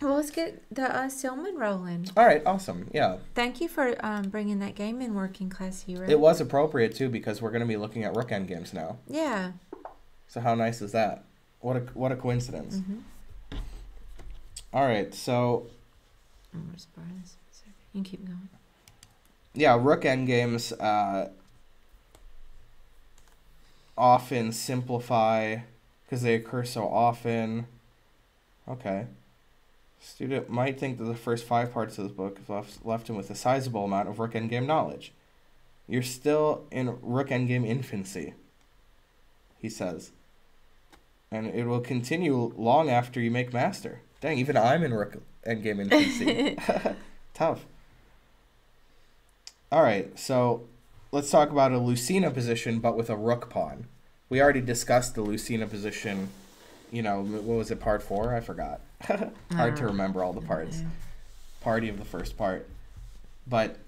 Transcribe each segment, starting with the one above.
Well, let's get the uh, Silman rolling. All right, awesome. Yeah. Thank you for um, bringing that game in working class hero. It was appropriate too because we're going to be looking at rook endgames now. Yeah. So how nice is that? What a what a coincidence. Mm-hmm. All right, so I'm gonna just borrow this for. You can keep going. yeah, rook endgames uh, often simplify because they occur so often. Okay. Student might think that the first five parts of this book have left, left him with a sizable amount of rook endgame knowledge. You're still in rook endgame infancy, he says. And it will continue long after you make master. Dang, even I'm in rook endgame infancy. Tough. All right, so let's talk about a Lucena position, but with a rook pawn. We already discussed the Lucena position. You know, what was it, part four? I forgot. Hard to remember all the parts. yeah. Party of the first part. But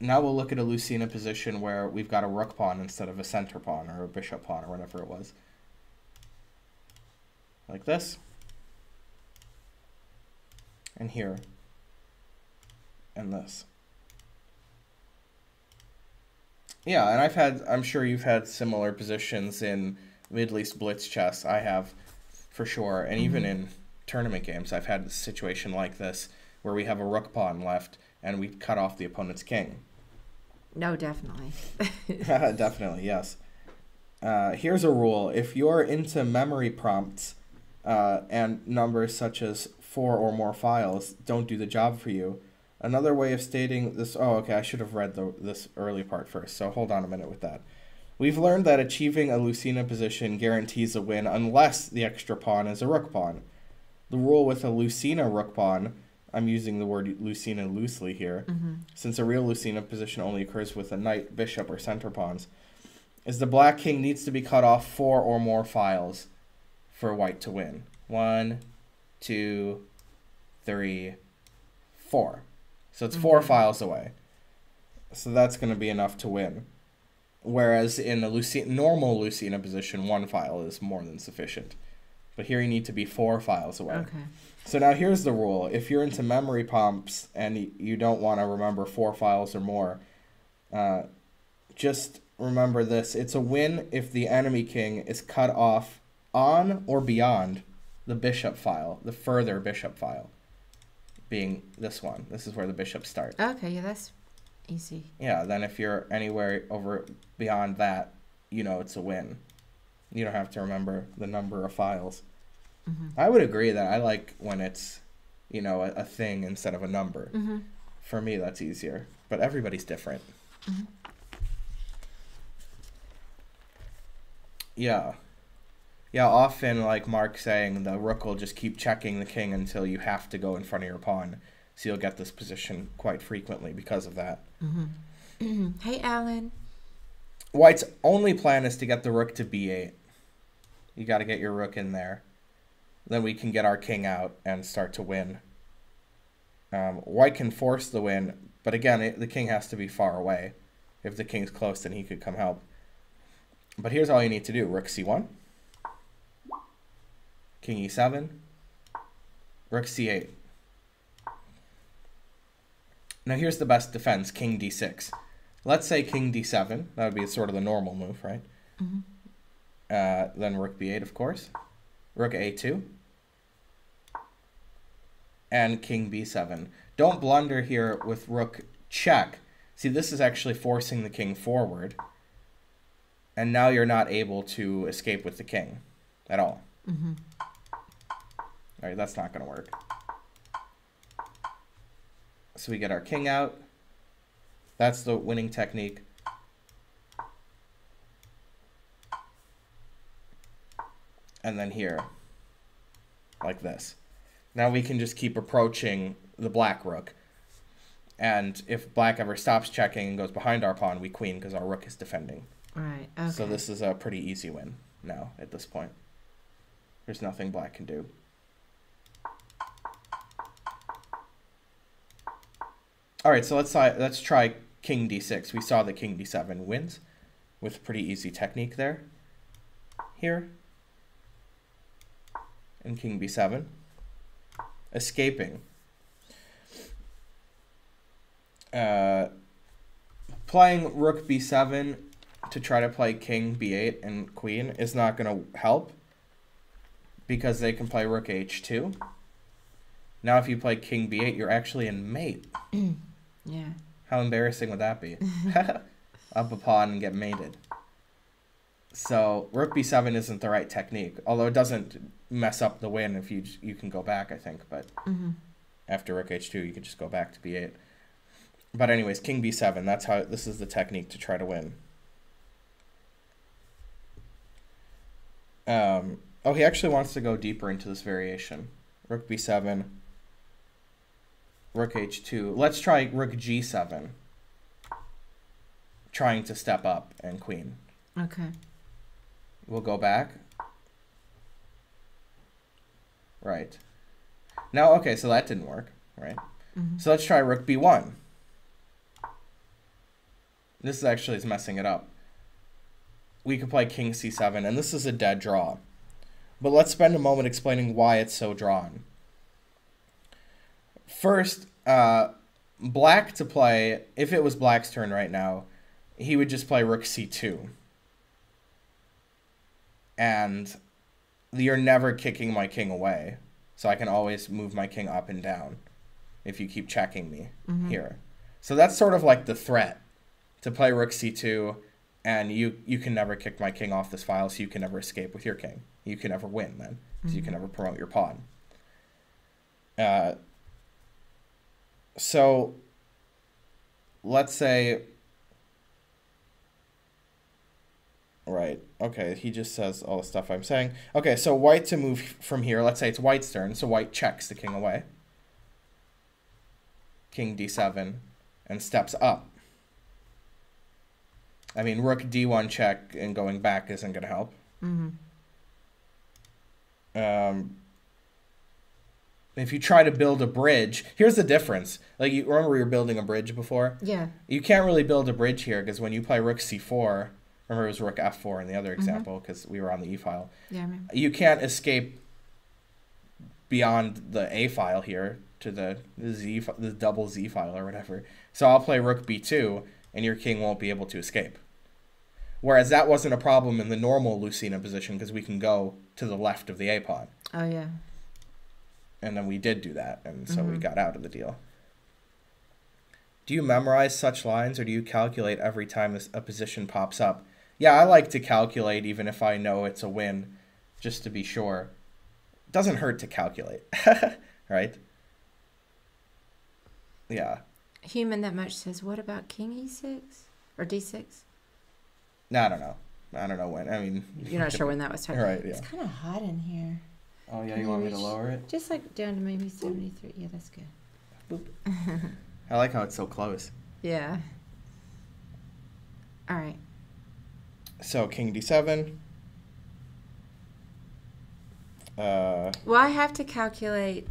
now we'll look at a Lucena position where we've got a rook pawn instead of a center pawn or a bishop pawn or whatever it was. Like this. And here. And this. Yeah, and I've had, I'm sure you've had similar positions in Middle East Blitz chess. I have, for sure. And even mm-hmm. in tournament games, I've had a situation like this where we have a rook pawn left and we cut off the opponent's king. No, definitely. Definitely, yes. Uh, here's a rule if you're into memory prompts uh, and numbers such as four or more files don't do the job for you, another way of stating this. Oh, okay, I should have read the, this early part first, so hold on a minute with that. We've learned that achieving a Lucena position guarantees a win unless the extra pawn is a rook pawn. The rule with a Lucena rook pawn, I'm using the word Lucena loosely here, Mm-hmm. since a real Lucena position only occurs with a knight, bishop, or center pawns, is the black king needs to be cut off four or more files for white to win. One, two, three, four. So it's four Mhm. files away. So that's going to be enough to win. Whereas in a Luci- normal Lucena position, one file is more than sufficient. But here you need to be four files away. Okay. So now here's the rule. If you're into memory pumps and you don't want to remember four files or more, uh, just remember this. It's a win if the enemy king is cut off on or beyond the bishop file, the further bishop file, being this one. This is where the bishops start. Okay, yeah, that's easy. Yeah, then if you're anywhere over beyond that, you know it's a win. You don't have to remember the number of files. Mm-hmm. I would agree that I like when it's, you know, a, a thing instead of a number. Mm-hmm. For me, that's easier. But everybody's different. Mhm. Yeah. Yeah, often, like Mark saying, the rook will just keep checking the king until you have to go in front of your pawn. So you'll get this position quite frequently because of that. Mm-hmm. hey, Alan. White's only plan is to get the rook to b8. You got to get your rook in there. Then we can get our king out and start to win. Um, White can force the win, but again, it, the king has to be far away. If the king's close, then he could come help. But here's all you need to do Rook c1, King e7, Rook c8. Now here's the best defense King d6. Let's say King d7. That would be sort of the normal move, right? Mhm. Uh, then Rook b8, of course. Rook a2. And King b7. Don't blunder here with Rook check. See, this is actually forcing the king forward. And now you're not able to escape with the king at all. Mm-hmm. All right, that's not going to work. So we get our king out. That's the winning technique. And then here, like this. Now we can just keep approaching the black rook. And if black ever stops checking and goes behind our pawn, we queen because our rook is defending. Right. Okay. So this is a pretty easy win now at this point. There's nothing black can do. All right, so let's try, let's try king d6. We saw that king d7 wins with pretty easy technique there. Here. And king b7. escaping. Uh, playing rook b7 to try to play king b8 and queen is not going to help because they can play rook h2. Now, if you play king b8, you're actually in mate. Yeah. How embarrassing would that be? Up a pawn and get mated. So rook b7 isn't the right technique, although it doesn't mess up the win if you you can go back, I think. But Mm-hmm. after rook h2, you could just go back to b8. But anyways, king b7. That's how this is the technique to try to win. Um, oh, he actually wants to go deeper into this variation. Rook b7. Rook h2. Let's try rook g7. Trying to step up and queen. Okay. We'll go back. Right. Now, okay, so that didn't work, right? Mm-hmm. So let's try rook b1. This is actually is messing it up. We could play king c7, and this is a dead draw. But let's spend a moment explaining why it's so drawn. First, uh, black to play, if it was black's turn right now, he would just play rook c2. And you're never kicking my king away. So I can always move my king up and down if you keep checking me Mhm. here. So that's sort of like the threat to play rook c2 and you you can never kick my king off this file so you can never escape with your king. You can never win then because you can never promote your pawn. Uh, so let's say Right. Okay. He just says all the stuff I'm saying. Okay. So white to move from here. Let's say it's white's turn. So white checks the king away. King d7 and steps up. I mean, rook d1 check and going back isn't going to help. Mm-hmm. Um, if you try to build a bridge, here's the difference. Like you remember we were building a bridge before. Yeah. You can't really build a bridge here because when you play rook c4, remember it was rook f4 in the other Mm-hmm. example because we were on the e file. Yeah. I remember. You can't escape beyond the a file here to the, the z the double z file or whatever. So I'll play rook b2 and your king won't be able to escape. Whereas that wasn't a problem in the normal Lucena position because we can go to the left of the a pawn. Oh yeah. And then we did do that, and so we Mhm. got out of the deal. Do you memorize such lines, or do you calculate every time a position pops up? Yeah, I like to calculate even if I know it's a win, just to be sure. Doesn't hurt to calculate, right? Yeah. Human that much says, what about King E6 or D6? No, I don't know. I don't know when. I mean, You're not sure when that was started. Right, yeah. It's kind of hot in here. Oh yeah, Can you you want me to lower it? Just like down to maybe 73. Yeah, that's good. Boop. I like how it's so close. Yeah. All right. So king d7. Uh, Well, I have to calculate,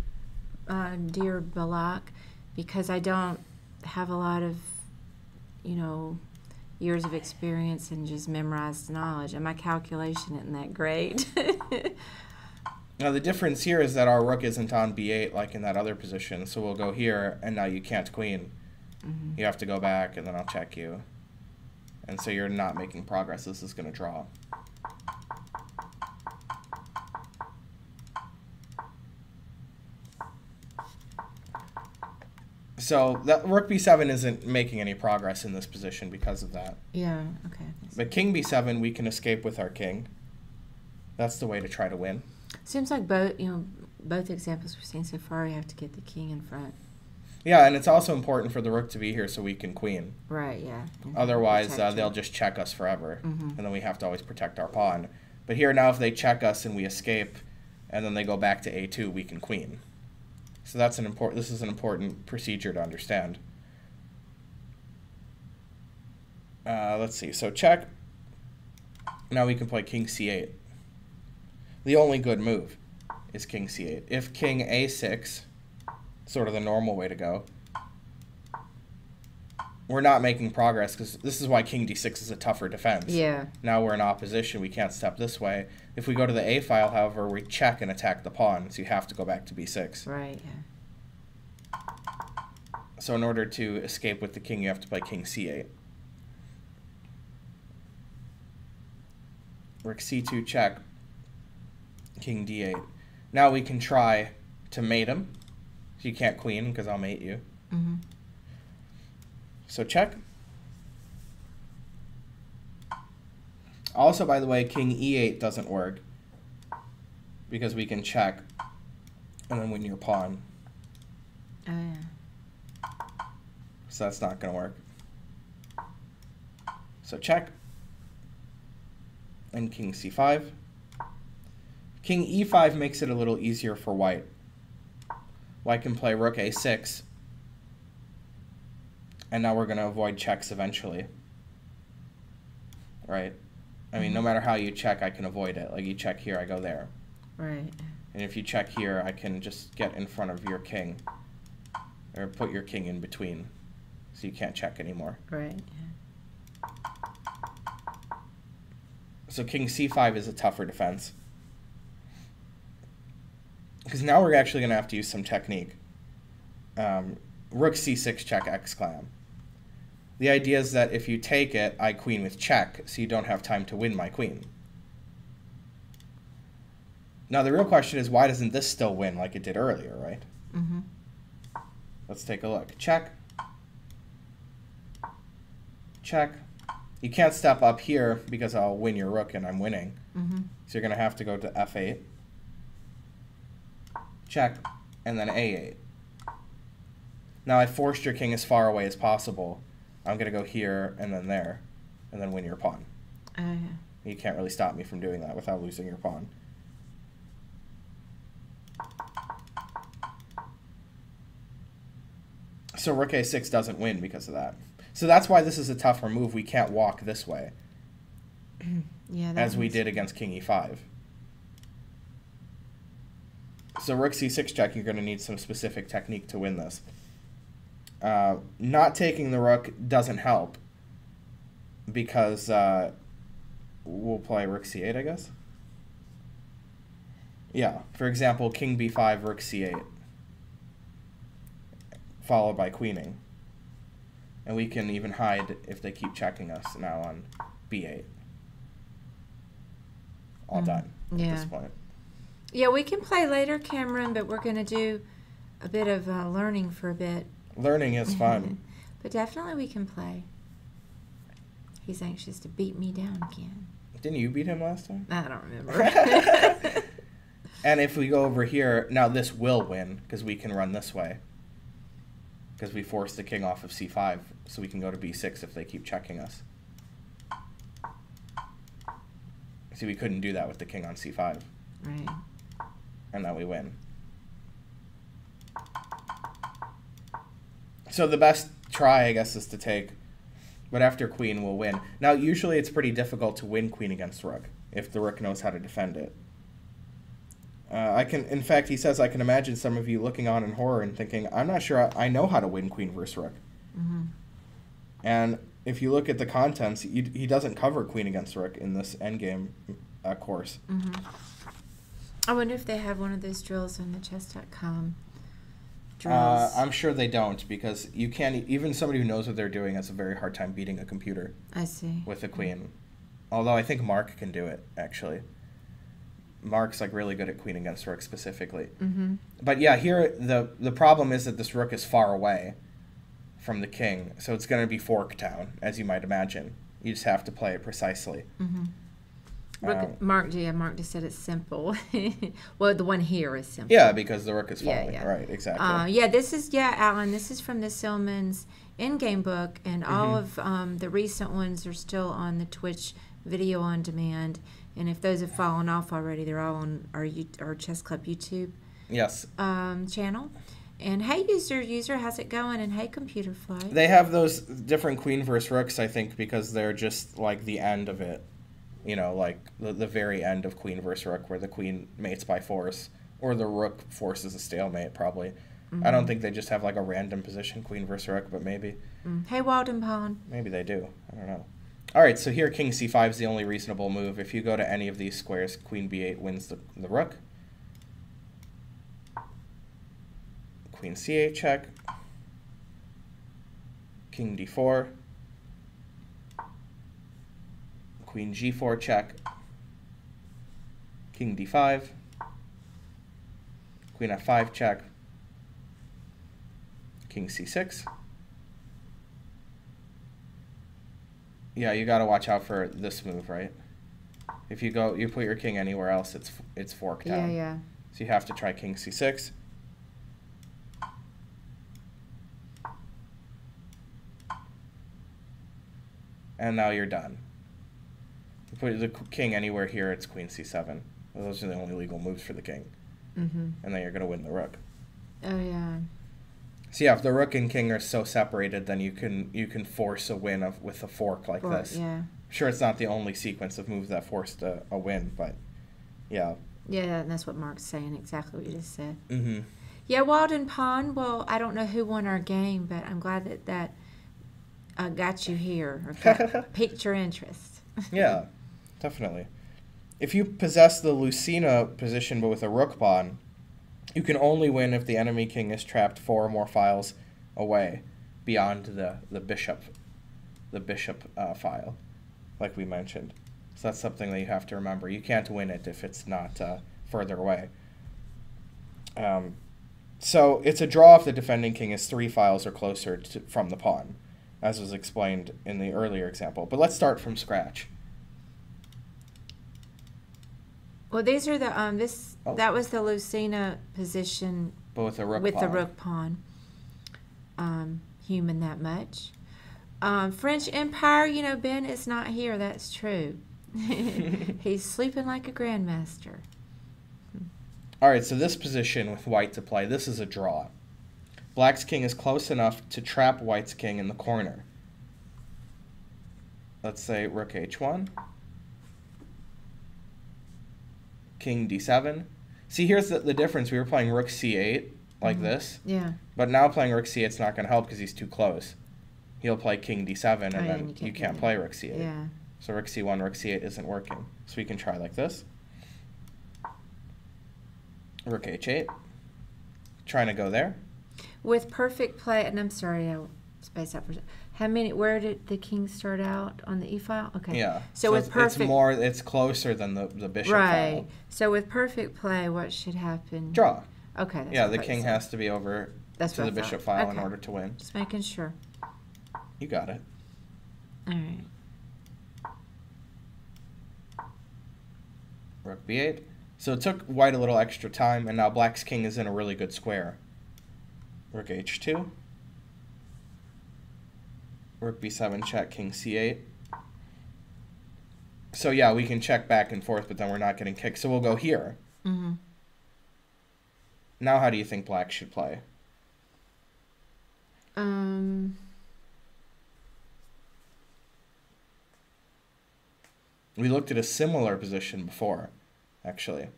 uh, dear Balak, because I don't have a lot of, you know, years of experience and just memorized knowledge, and my calculation isn't that great. Now the difference here is that our rook isn't on b8 like in that other position, so we'll go here, and now you can't queen. Mhm. You have to go back, and then I'll check you. And so you're not making progress. This is going to draw. So that rook b7 isn't making any progress in this position because of that. Yeah. Okay. But king b7 we can escape with our king. That's the way to try to win. Seems like both, you know, both examples we've seen so far, you have to get the king in front. Yeah, and it's also important for the rook to be here so we can queen. Right. Yeah. Otherwise, uh, they'll just check us forever, Mhm. and then we have to always protect our pawn. But here now, if they check us and we escape, and then they go back to a2, we can queen. So that's an important. This is an important procedure to understand. Uh, let's see. So check. Now we can play king c8. The only good move is king c8. If king a6, sort of the normal way to go. we're not making progress because this is why king d6 is a tougher defense. Yeah. Now we're in opposition. We can't step this way. If we go to the a file, however, we check and attack the pawn, so you have to go back to b6. Right. Yeah. So in order to escape with the king, you have to play king c8. Rook c2 check. King d8. Now we can try to mate him. So you can't queen because I'll mate you. Mm-hmm. So check. Also, by the way, king e8 doesn't work because we can check and then win your pawn. Oh yeah. So that's not going to work. So check. And king c5. King e5 makes it a little easier for white. White can play rook a6. And now we're going to avoid checks eventually. Right? I mean, no mm-hmm. matter how you check, I can avoid it. Like, you check here, I go there. Right. And if you check here, I can just get in front of your king. Or put your king in between. So you can't check anymore. Right. So king c5 is a tougher defense. Because now we're actually going to have to use some technique. Um, rook c6 check exclam. The idea is that if you take it, I queen with check, so you don't have time to win my queen. Now the real question is, why doesn't this still win like it did earlier, right? Mm-hmm. Let's take a look. Check. Check. You can't step up here because I'll win your rook and I'm winning. Mm-hmm. So you're going to have to go to f8. Check. And then a8. Now I forced your king as far away as possible. I'm going to go here and then there. And then win your pawn. Oh yeah. You can't really stop me from doing that without losing your pawn. So rook a6 doesn't win because of that. So that's why this is a tougher move. We can't walk this way, Yeah. that as we did against king e5. So rook c6 check, you're going to need some specific technique to win this. Uh, not taking the rook doesn't help because uh, we'll play rook c8, I guess. Yeah, for example, king b5, rook c8, followed by queening. And we can even hide if they keep checking us now on b8. All Mm, done at yeah. this point. Yeah, we can play later, Cameron, but we're gonna do a bit of uh, learning for a bit. Learning is fun. but definitely we can play. He's anxious to beat me down again. Didn't you beat him last time? I don't remember. And if we go over here, now this will win because we can run this way. Because we force the king off of c5, so we can go to b6 if they keep checking us. See, we couldn't do that with the king on c5, right. And now we win. So the best try, I guess, is to take, but after queen, we'll win. Now, usually it's pretty difficult to win queen against rook if the rook knows how to defend it. Uh, I can, in fact, he says I can imagine some of you looking on in horror and thinking, I'm not sure I, I know how to win queen versus rook. Mm-hmm. And if you look at the contents, you, he doesn't cover queen against rook in this endgame uh, course. Mm-hmm. I wonder if they have one of those drills on the chess.com. Drills. Uh, I'm sure they don't because you can't. Even somebody who knows what they're doing has a very hard time beating a computer I see. with a queen. Although I think Mark can do it actually. Mark's like really good at queen against rook specifically. Mm-hmm. But yeah, here the the problem is that this rook is far away from the king, so it's going to be fork town, as you might imagine. You just have to play it precisely. Mm-hmm. Rook, Um, Mark, yeah, Mark just said it's simple. well, the one here is simple. Yeah, because the rook is Yeah, falling. yeah. Right, exactly. Uh, yeah, this is yeah, Alan. This is from the Silman's endgame book, and all Mhm. of um, the recent ones are still on the Twitch video on demand. And if those have fallen off already, they're all on our U- our Chess Club YouTube yes, um, channel. And hey, user, user, how's it going? And hey, computer fly. they have those different queen versus rooks, I think, because they're just like the end of it. You know, like the, the very end of queen versus rook, where the queen mates by force, or the rook forces a stalemate, probably. I don't think they just have like a random position, queen versus rook, but maybe. Mm. Hey, Walden Pawn. Maybe they do. I don't know. All right, so here king c5 is the only reasonable move. If you go to any of these squares, queen b8 wins the, the rook. Queen c8 check. King d4. Queen g4 check. King d5. Queen f5 check. King c6. Yeah, you got to watch out for this move, right? If you go, you put your king anywhere else, it's it's forked Yeah, down. yeah. So you have to try king c6. And now you're done. The king anywhere here, it's queen c7. Those are the only legal moves for the king. Mm-hmm. And then you're going to win the rook. Oh yeah. So yeah, if the rook and king are so separated, then you can you can force a win of with a fork like Or- this. Yeah. Sure, it's not the only sequence of moves that forced a, a win, but yeah. Yeah, and that's what Mark's saying. Exactly what you just said. Mm-hmm. Yeah, Walden Pond. Well, I don't know who won our game, but I'm glad that that uh, got you here or got, piqued your interest. Yeah, definitely. If you possess the Lucena position but with a rook pawn, you can only win if the enemy king is trapped four or more files away beyond the, the bishop the bishop uh, file, like we mentioned. So that's something that you have to remember. You can't win it if it's not uh, further away. Um, so it's a draw if the defending king is three files or closer to, from the pawn, as was explained in the earlier example. But let's start from scratch. Well, these are the um this Oh. that was the Lucena position But with a rook with pawn. the rook pawn. Um, human that much. Um, French Empire, you know, Ben is not here. That's true. He's sleeping like a grandmaster. All right, so this position with white to play, this is a draw. Black's king is close enough to trap white's king in the corner. Let's say rook h1. King d7. See, here's the, the difference. We were playing rook c8 like Mhm. this, Yeah. but now playing rook c8 is not going to help because he's too close. He'll play king d7, and Oh, yeah, then and you you can't can't play rook c8. Yeah. So rook c1, rook c8 isn't working. So we can try like this. Rook h8. Trying to go there. With perfect play, and I'm sorry, I spaced out for a second. How many? Where did the king start out on the e file? Okay. Yeah. So with it's, perfect- it's more. It's closer than the the bishop. Right. file. So with perfect play, what should happen? Draw. Okay. That's yeah, the king has to be over That's to the bishop file in order to win. Just making sure. You got it. All right. Rook b8. So it took white a little extra time, and now black's king is in a really good square. Rook h2. Rook b7 check, king c8. So yeah, we can check back and forth, but then we're not getting kicked. So we'll go here. Mm-hmm. Now how do you think black should play? Um. We looked at a similar position before, actually.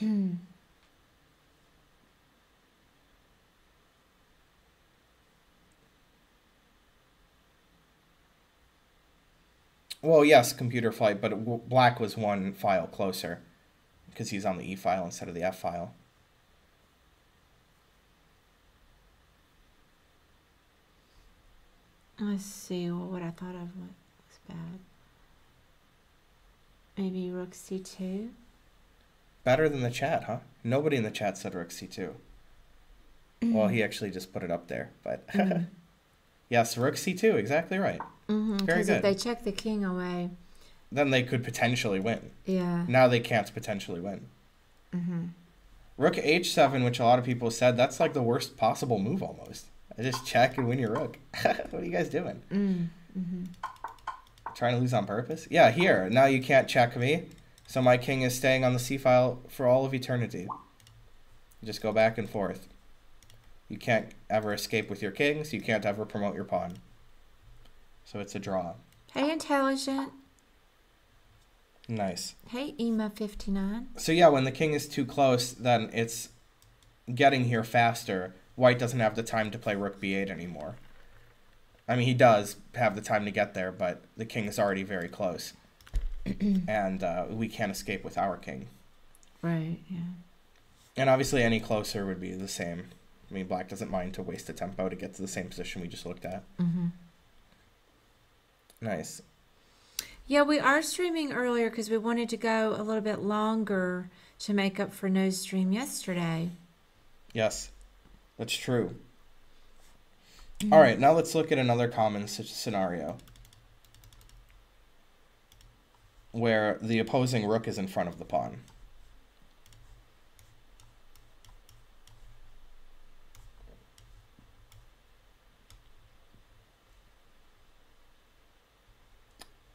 Well, yes, computer flight, but w- black was one file closer because he's on the E file instead of the F file. Let's see what, what I thought of was bad. Maybe rook c2. Better than the chat, huh? Nobody in the chat said rook c2. Well, he actually just put it up there, but Mhm. yes, rook c2, exactly right. Mm-hmm. Because if they check the king away, Then they could potentially win. yeah. Now they can't potentially win. Mm-hmm. Rook h7, which a lot of people said, that's like the worst possible move almost. I just check and win your rook. what are you guys doing? Mm. Mm-hmm. Trying to lose on purpose? Yeah, here. Now you can't check me. So my king is staying on the c file for all of eternity. Just go back and forth. You can't ever escape with your kings. You can't ever promote your pawn. So it's a draw. Hey, intelligent. Nice. Hey, Ema59. So yeah, when the king is too close, then it's getting here faster, white doesn't have the time to play rook b8 anymore. I mean, he does have the time to get there, but the king is already very close. and uh, we can't escape with our king. Right. Yeah. And obviously, any closer would be the same. I mean, black doesn't mind to waste a tempo to get to the same position we just looked at. Mm-hmm. Nice. Yeah, we are streaming earlier because we wanted to go a little bit longer to make up for no stream yesterday. Yes, that's true. Mm. All right, now let's look at another common scenario where the opposing rook is in front of the pawn.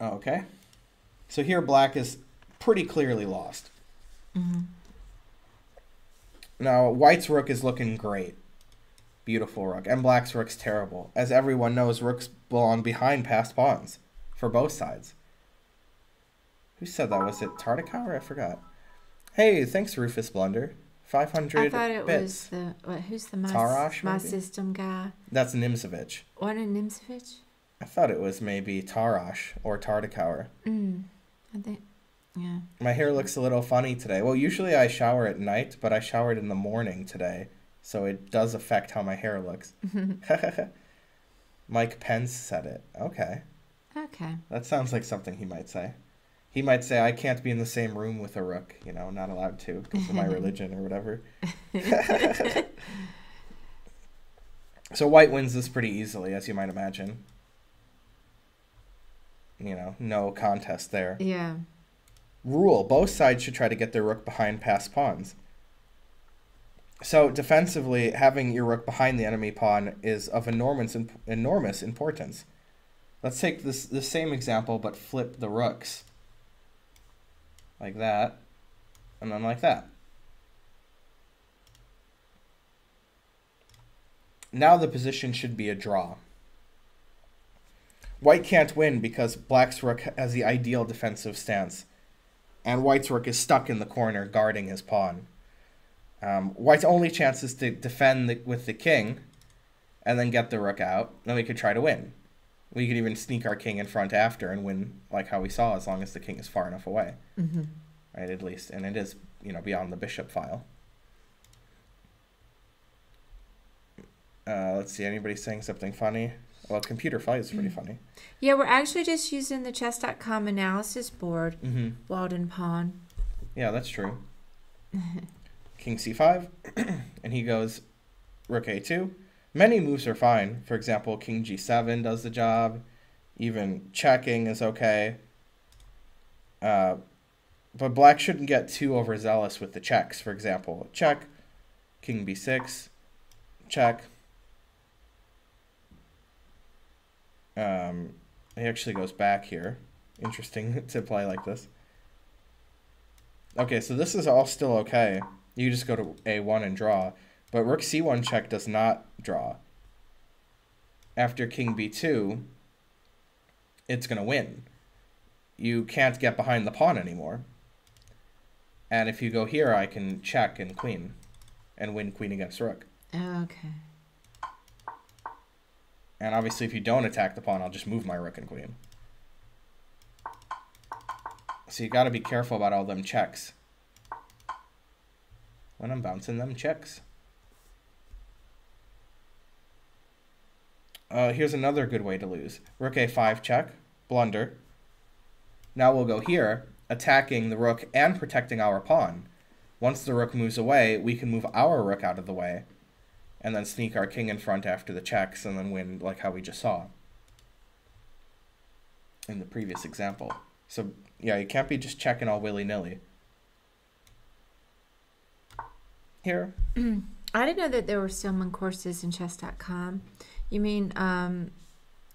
Okay. So here black is pretty clearly lost. Mm-hmm. Now, white's rook is looking great. Beautiful rook. And black's rook's terrible. As everyone knows, rooks belong behind passed pawns for both sides. Who said that? Was it Tartakower? I forgot. Hey, thanks, Rufus Blunder. 500 I thought it bits. was the what, who's the my, Tarrasch, my maybe? system guy? That's Nimzovich. What a Nimzovich? I thought it was maybe Tarrasch or Tartakower. Mm. I think. Yeah. My hair looks a little funny today. Well, usually I shower at night, but I showered in the morning today, so it does affect how my hair looks. Mike Pence said it. Okay. Okay. That sounds like something he might say. He might say, I can't be in the same room with a rook, you know, not allowed to because of my religion or whatever. so white wins this pretty easily, as you might imagine. You know, no contest there. Yeah. Rule both sides should try to get their rook behind passed pawns. So defensively, having your rook behind the enemy pawn is of enormous enormous importance. Let's take this the same example but flip the rooks. Like that. And then like that. Now the position should be a draw. White can't win because black's rook has the ideal defensive stance and White's rook is stuck in the corner guarding his pawn. Um, White's only chance is to defend the, with the king, and then get the rook out. Then we could try to win. We could even sneak our king in front after and win, like how we saw, as long as the king is far enough away, Mm-hmm. right? At least, and it is, you know, beyond the bishop file. Uh, let's see. Anybody saying something funny? Well, computer fight is pretty funny. Yeah, we're actually just using the chess.com analysis board, Mm-hmm. Walden Pawn. Yeah, that's true. King c5, and he goes rook a2. Many moves are fine. For example, king g7 does the job. Even checking is okay. Uh, but black shouldn't get too overzealous with the checks. For example, check, king b6, check. Um, he actually goes back here. Interesting to play like this. Okay, so this is all still okay. You just go to a1 and draw. But rook c1 check does not draw. After king b2, it's going to win. You can't get behind the pawn anymore. And if you go here, I can check and queen. And win queen against rook. Okay. And obviously, if you don't attack the pawn, I'll just move my rook and queen. So you got to be careful about all them checks. When I'm bouncing them checks. Uh, here's another good way to lose. Rook a5 check, blunder. Now we'll go here, attacking the rook and protecting our pawn. Once the rook moves away, we can move our rook out of the way and then sneak our king in front after the checks and then win like how we just saw in the previous example. So yeah, you can't be just checking all willy-nilly. Here, I didn't know that there were Silman courses in chess.com. You mean um,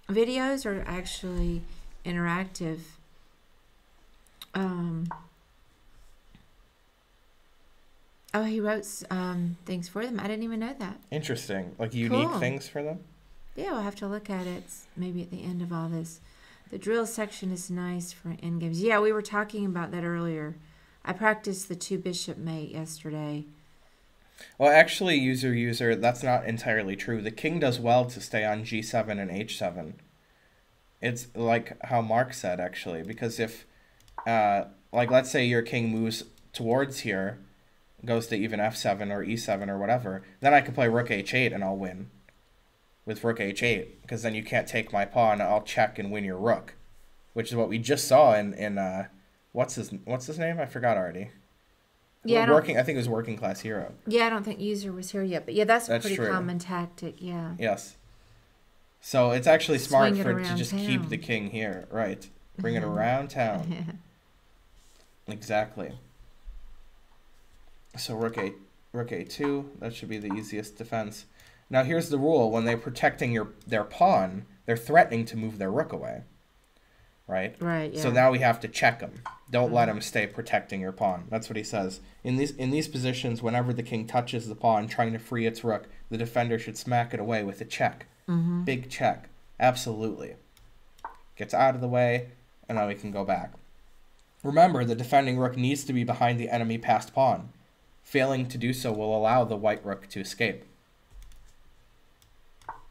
videos are actually interactive? Um, oh, he wrote um, things for them. I didn't even know that. interesting. Like unique Cool. things for them. Yeah, we'll have to look at it maybe at the end of all this. The drill section is nice for end games. Yeah, we were talking about that earlier. I practiced the two bishop mate yesterday. Well, actually, user user, that's not entirely true. The king does well to stay on g7 and h7. It's like how Mark said, actually, because if, uh, like, let's say your king moves towards here, goes to even f7 or e7 or whatever, then I can play rook h8 and I'll win with rook h8, because then you can't take my pawn. I'll check and win your rook, which is what we just saw in in uh, what's his what's his name? I forgot already. Yeah, I working. I think it was working class hero. Yeah, I don't think user was here yet, but yeah, that's a That's pretty true. common tactic. Yeah. Yes. So it's actually smart it for to just keep the king here, right? Bring it around town. Exactly. So rook a rook a two. That should be the easiest defense. Now here's the rule: when they're protecting your their pawn, they're threatening to move their rook away. Right. right. Yeah. So now we have to check them. Don't let them stay protecting your pawn. That's what he says. In these in these positions, whenever the king touches the pawn, trying to free its rook, the defender should smack it away with a check. hmm Big check. Absolutely. Gets out of the way, and then we can go back. Remember, the defending rook needs to be behind the enemy passed pawn. Failing to do so will allow the white rook to escape.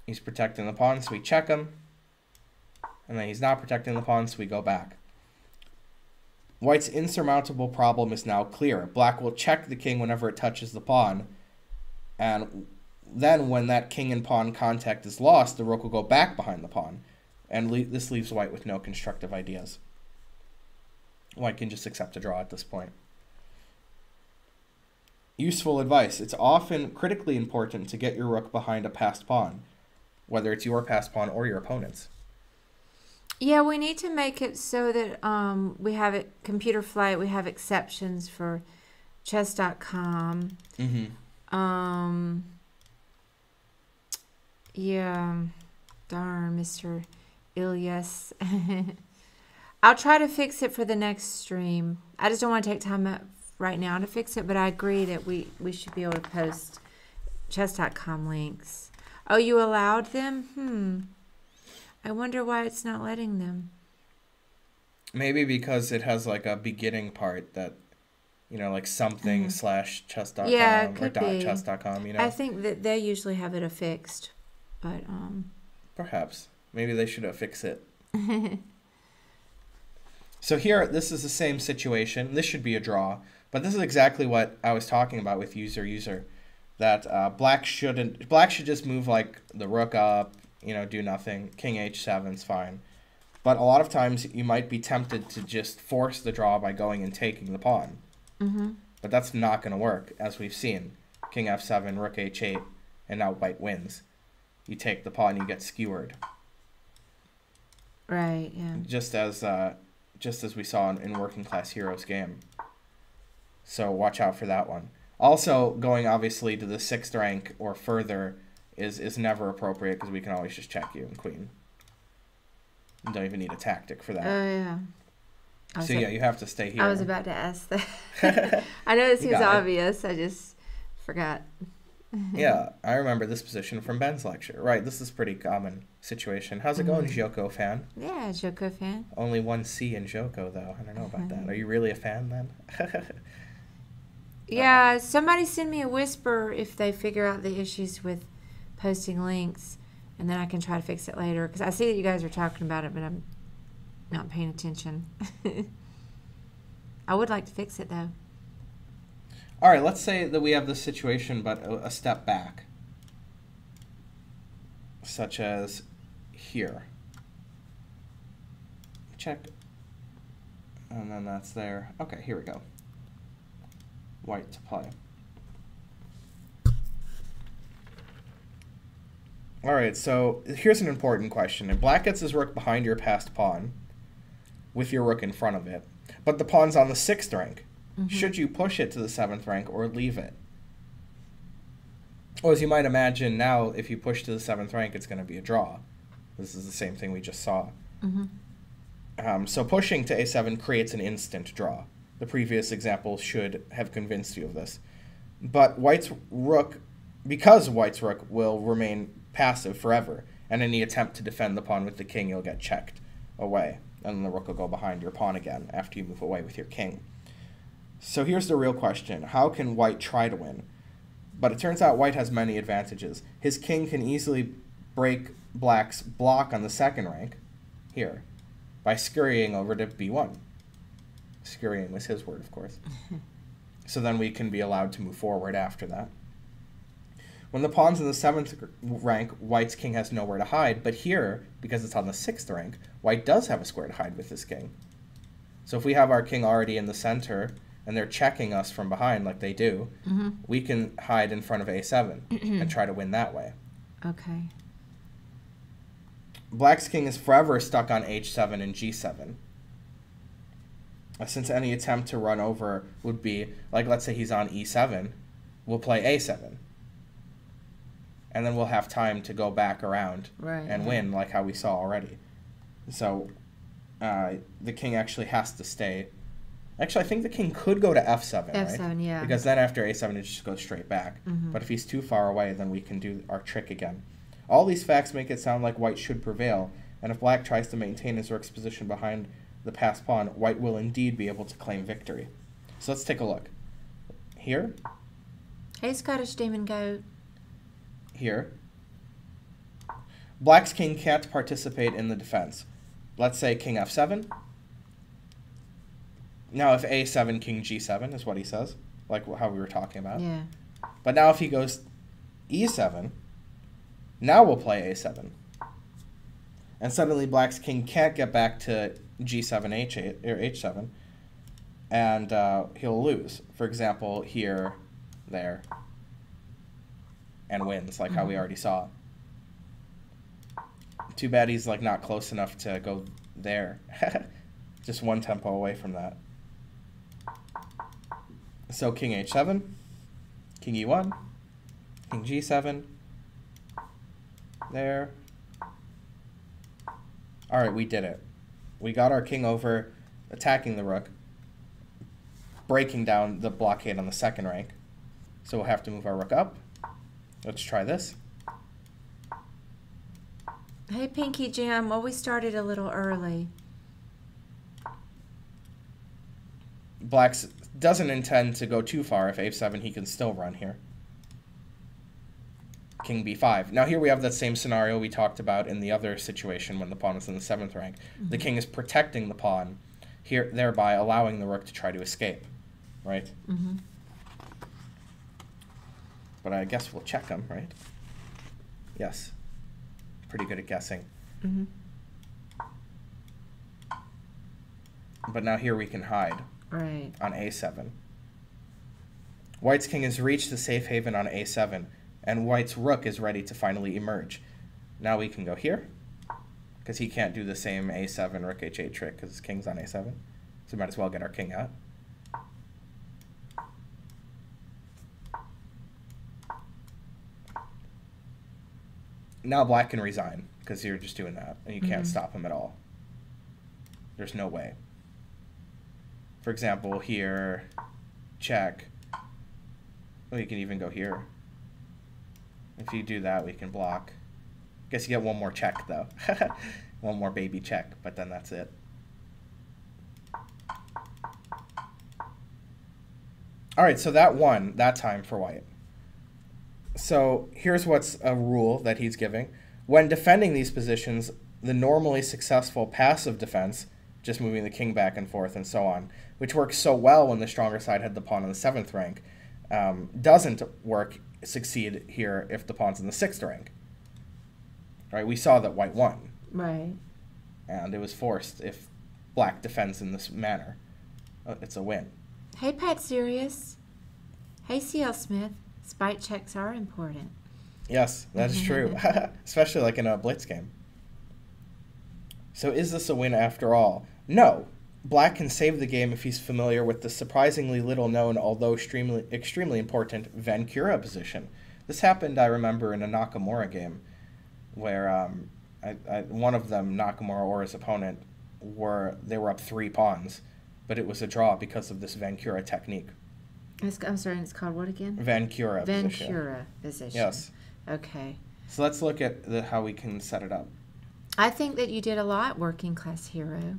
He's protecting the pawn, so we check him. And then he's not protecting the pawn, so we go back. White's insurmountable problem is now clear. Black will check the king whenever it touches the pawn, and then when that king and pawn contact is lost, the rook will go back behind the pawn, and le- this leaves white with no constructive ideas. White can just accept a draw at this point. Useful advice. It's often critically important to get your rook behind a passed pawn, whether it's your passed pawn or your opponent's. Yeah, we need to make it so that um, we have it computer flight. We have exceptions for chess.com. Mm-hmm. Um, yeah, darn, Mr. Ilyas. I'll try to fix it for the next stream. I just don't want to take time up right now to fix it, but I agree that we, we should be able to post chess.com links. Oh, you allowed them? Hmm. I wonder why it's not letting them. Maybe because it has like a beginning part that, you know, like something Mhm. slash chess.com Yeah, or dot chess.com, you know. I think that they usually have it affixed, but um. Perhaps. Maybe they should affix it. So here, this is the same situation. This should be a draw, but this is exactly what I was talking about with user user, that uh, black shouldn't. Black should just move like the rook up, you know, do nothing. King h7 is fine, but a lot of times you might be tempted to just force the draw by going and taking the pawn, mm-hmm. but that's not going to work, as we've seen. King f7, rook h8, and now white wins. You take the pawn, you get skewered. Right. Yeah. just as uh, just as we saw in, in Working Class Heroes game. So watch out for that one. Also, going obviously to the sixth rank or further is is never appropriate because we can always just check you and queen. You don't even need a tactic for that. Oh yeah. So yeah, you have to stay here. I was about to ask that. I know it seems got it. obvious. I just forgot. yeah, I remember this position from Ben's lecture. Right, this is pretty common situation. How's it going, Mhm. Joko fan? Yeah, Joko fan. Only one C in Joko though. I don't know about that. Mhm. Are you really a fan then? Yeah, somebody send me a whisper if they figure out the issues with posting links, and then I can try to fix it later. Because I see that you guys are talking about it, but I'm not paying attention. I would like to fix it though. All right, let's say that we have this situation, but a, a step back, such as here. Check, and then that's there. Okay, here we go. White to play. All right, so here's an important question. If black gets his rook behind your passed pawn, with your rook in front of it, but the pawn's on the sixth rank, Mhm. should you push it to the seventh rank or leave it? Well, as you might imagine now, if you push to the seventh rank, it's going to be a draw. This is the same thing we just saw. Mhm. Um, so pushing to a7 creates an instant draw. The previous example should have convinced you of this. But white's rook, because white's rook will remain passive forever, and any attempt to defend the pawn with the king, you'll get checked away. And the rook will go behind your pawn again after you move away with your king. So here's the real question How can white try to win? But it turns out white has many advantages. His king can easily break black's block on the second rank, here, by scurrying over to b1. Scurrying was his word, of course. so then we can be allowed to move forward after that. When the pawn's in the seventh rank, white's king has nowhere to hide, but here, because it's on the sixth rank, white does have a square to hide with his king. So if we have our king already in the center, and they're checking us from behind like they do, Mm-hmm. we can hide in front of a7 and try to win that way. Okay. Black's king is forever stuck on h7 and g7. Since any attempt to run over would be, like, let's say he's on e7, we'll play a7. And then we'll have time to go back around Right. and win, like how we saw already. So uh, the king actually has to stay. Actually, I think the king could go to f7, right? F7, yeah. Because then after a7, it just goes straight back. Mhm. But if he's too far away, then we can do our trick again. All these facts make it sound like white should prevail, and if black tries to maintain his rook's position behind the pass pawn, white will indeed be able to claim victory. So let's take a look. Here, Hey, Scottish Demon Goat. here. Black's king can't participate in the defense. Let's say king f7. Now if a7, king g7 is what he says, like how we were talking about. Yeah. But now if he goes e7, now we'll play a7. And suddenly black's king can't get back to g7, h8, or h7, and uh, he'll lose. For example, here, there, and wins, like how we Mhm. already saw. Too bad he's like not close enough to go there. Just one tempo away from that. So king h7, king e1, king g7, there. All right, we did it. We got our king over, attacking the rook, breaking down the blockade on the second rank. So we'll have to move our rook up. Let's try this. Hey, Pinky Jam. Well, we started a little early. Black's doesn't intend to go too far. If a7, he can still run here. King b5. Now here we have that same scenario we talked about in the other situation when the pawn was in the seventh rank. The king is protecting the pawn, here thereby allowing the rook to try to escape, right? Mm-hmm. But I guess we'll check him, right? Yes. Pretty good at guessing. Mm-hmm. But now here we can hide Right. on a7. White's king has reached the safe haven on a7, and White's rook is ready to finally emerge. Now we can go here, because he can't do the same a7 rook h8 trick because his king's on a7. So we might as well get our king out. Now black can resign, because you're just doing that, and you can't Mhm. stop him at all. There's no way. For example, here, check. Well, you can even go here. If you do that, we can block. Guess you get one more check, though. one more baby check, but then that's it. All right, so that won that time for white. So here's what's a rule that he's giving. When defending these positions, the normally successful passive defense, just moving the king back and forth and so on, which works so well when the stronger side had the pawn in the seventh rank, um, doesn't work, succeed here if the pawn's in the sixth rank. Right? We saw that white won, Right. and it was forced if black defends in this manner. Uh, It's a win. Hey, Pat Sirius. Hey, CL Smith. Spite checks are important. Yes, that is true, especially like in a blitz game. So is this a win after all? No. Black can save the game if he's familiar with the surprisingly little known, although extremely extremely important, Vancura position. This happened, I remember, in a Nakamura game, where um, I, I, one of them, Nakamura or his opponent, were they were up three pawns, but it was a draw because of this Vancura technique. It's, I'm sorry, it's called what again? Vancura position. Vancura position. Yes. Okay. So let's look at the, how we can set it up. I think that you did a lot, working class hero.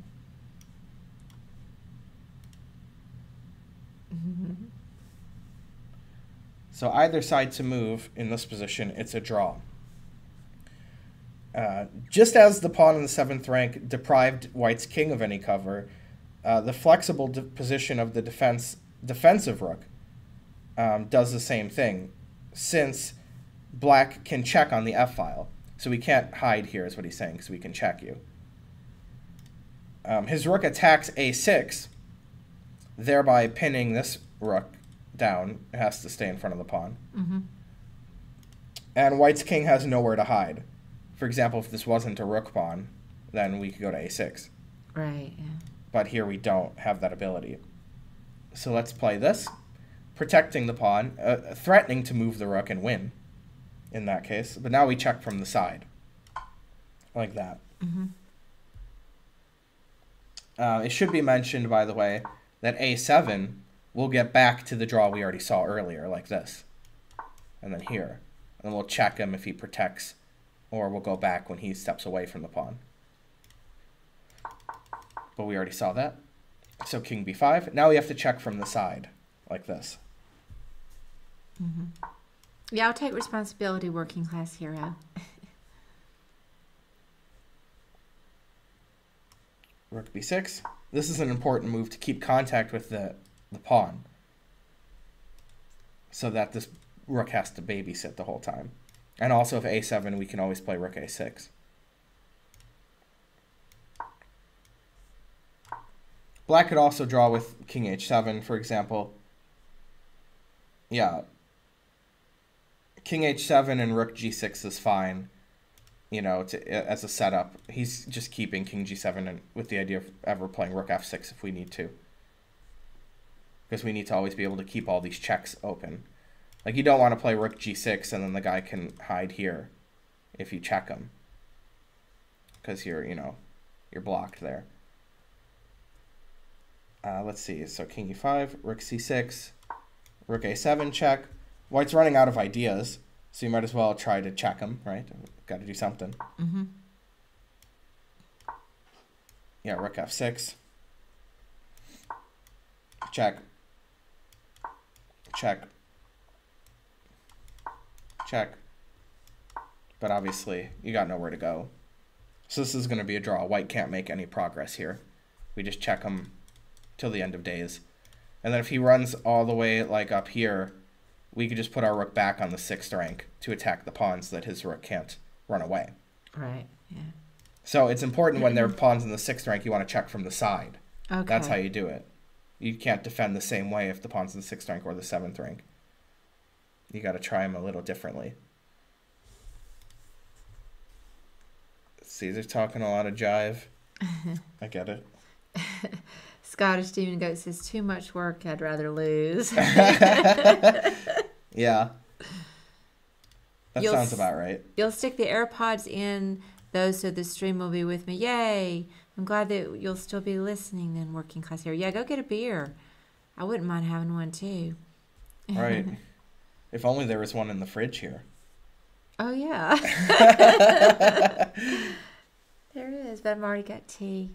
So either side to move in this position, it's a draw. Uh, just as the pawn in the seventh rank deprived White's king of any cover, uh, the flexible de- position of the defense defensive rook um, does the same thing, since Black can check on the f file. So we can't hide here, is what he's saying, because we can check you. Um, his rook attacks a6, thereby pinning this rook down. It has to stay in front of the pawn. Mm-hmm. And White's king has nowhere to hide. For example, if this wasn't a rook pawn, then we could go to a6. Right. Yeah. But here we don't have that ability. So let's play this, protecting the pawn, uh, threatening to move the rook and win in that case. But now we check from the side, like that. Mm-hmm. Uh, it should be mentioned, by the way, that a7 will get back to the draw we already saw earlier, like this. And then here. And we'll check him if he protects, or we'll go back when he steps away from the pawn. But we already saw that. So king b5. Now we have to check from the side, like this. Mm-hmm. Yeah, I'll take responsibility, working class hero. Rook b6. This is an important move to keep contact with the, the pawn. So that this rook has to babysit the whole time. And also if a7, we can always play rook a6. Black could also draw with king h7, for example. Yeah. King h7 and rook g6 is fine you know, to, as a setup. He's just keeping king g7 and with the idea of ever playing rook f6 if we need to. Because we need to always be able to keep all these checks open. Like you don't want to play rook g6 and then the guy can hide here if you check him. Because you're, you know, you're blocked there. Uh, let's see. So king e5, rook c6, rook a7 check. White's running out of ideas. So you might as well try to check him, right? Got to do something. Mm-hmm. Yeah, rook f6. Check. Check. Check. But obviously, you got nowhere to go. So this is going to be a draw. White can't make any progress here. We just check him till the end of days. And then if he runs all the way like up here, we could just put our rook back on the sixth rank to attack the pawn so that his rook can't run away. Right. Yeah. So it's important when there are pawns in the sixth rank, you want to check from the side. Okay. That's how you do it. You can't defend the same way if the pawn's in the sixth rank or the seventh rank. You got to try them a little differently. Caesar's talking a lot of jive. I get it. Scottish Demon Goat says too much work. I'd rather lose. Yeah. That You'll sounds about right. You'll stick the AirPods in those so the stream will be with me. Yay! I'm glad that you'll still be listening then, working class hero. Yeah, go get a beer. I wouldn't mind having one too. Right. if only there was one in the fridge here. Oh yeah. there is, but I've already got tea.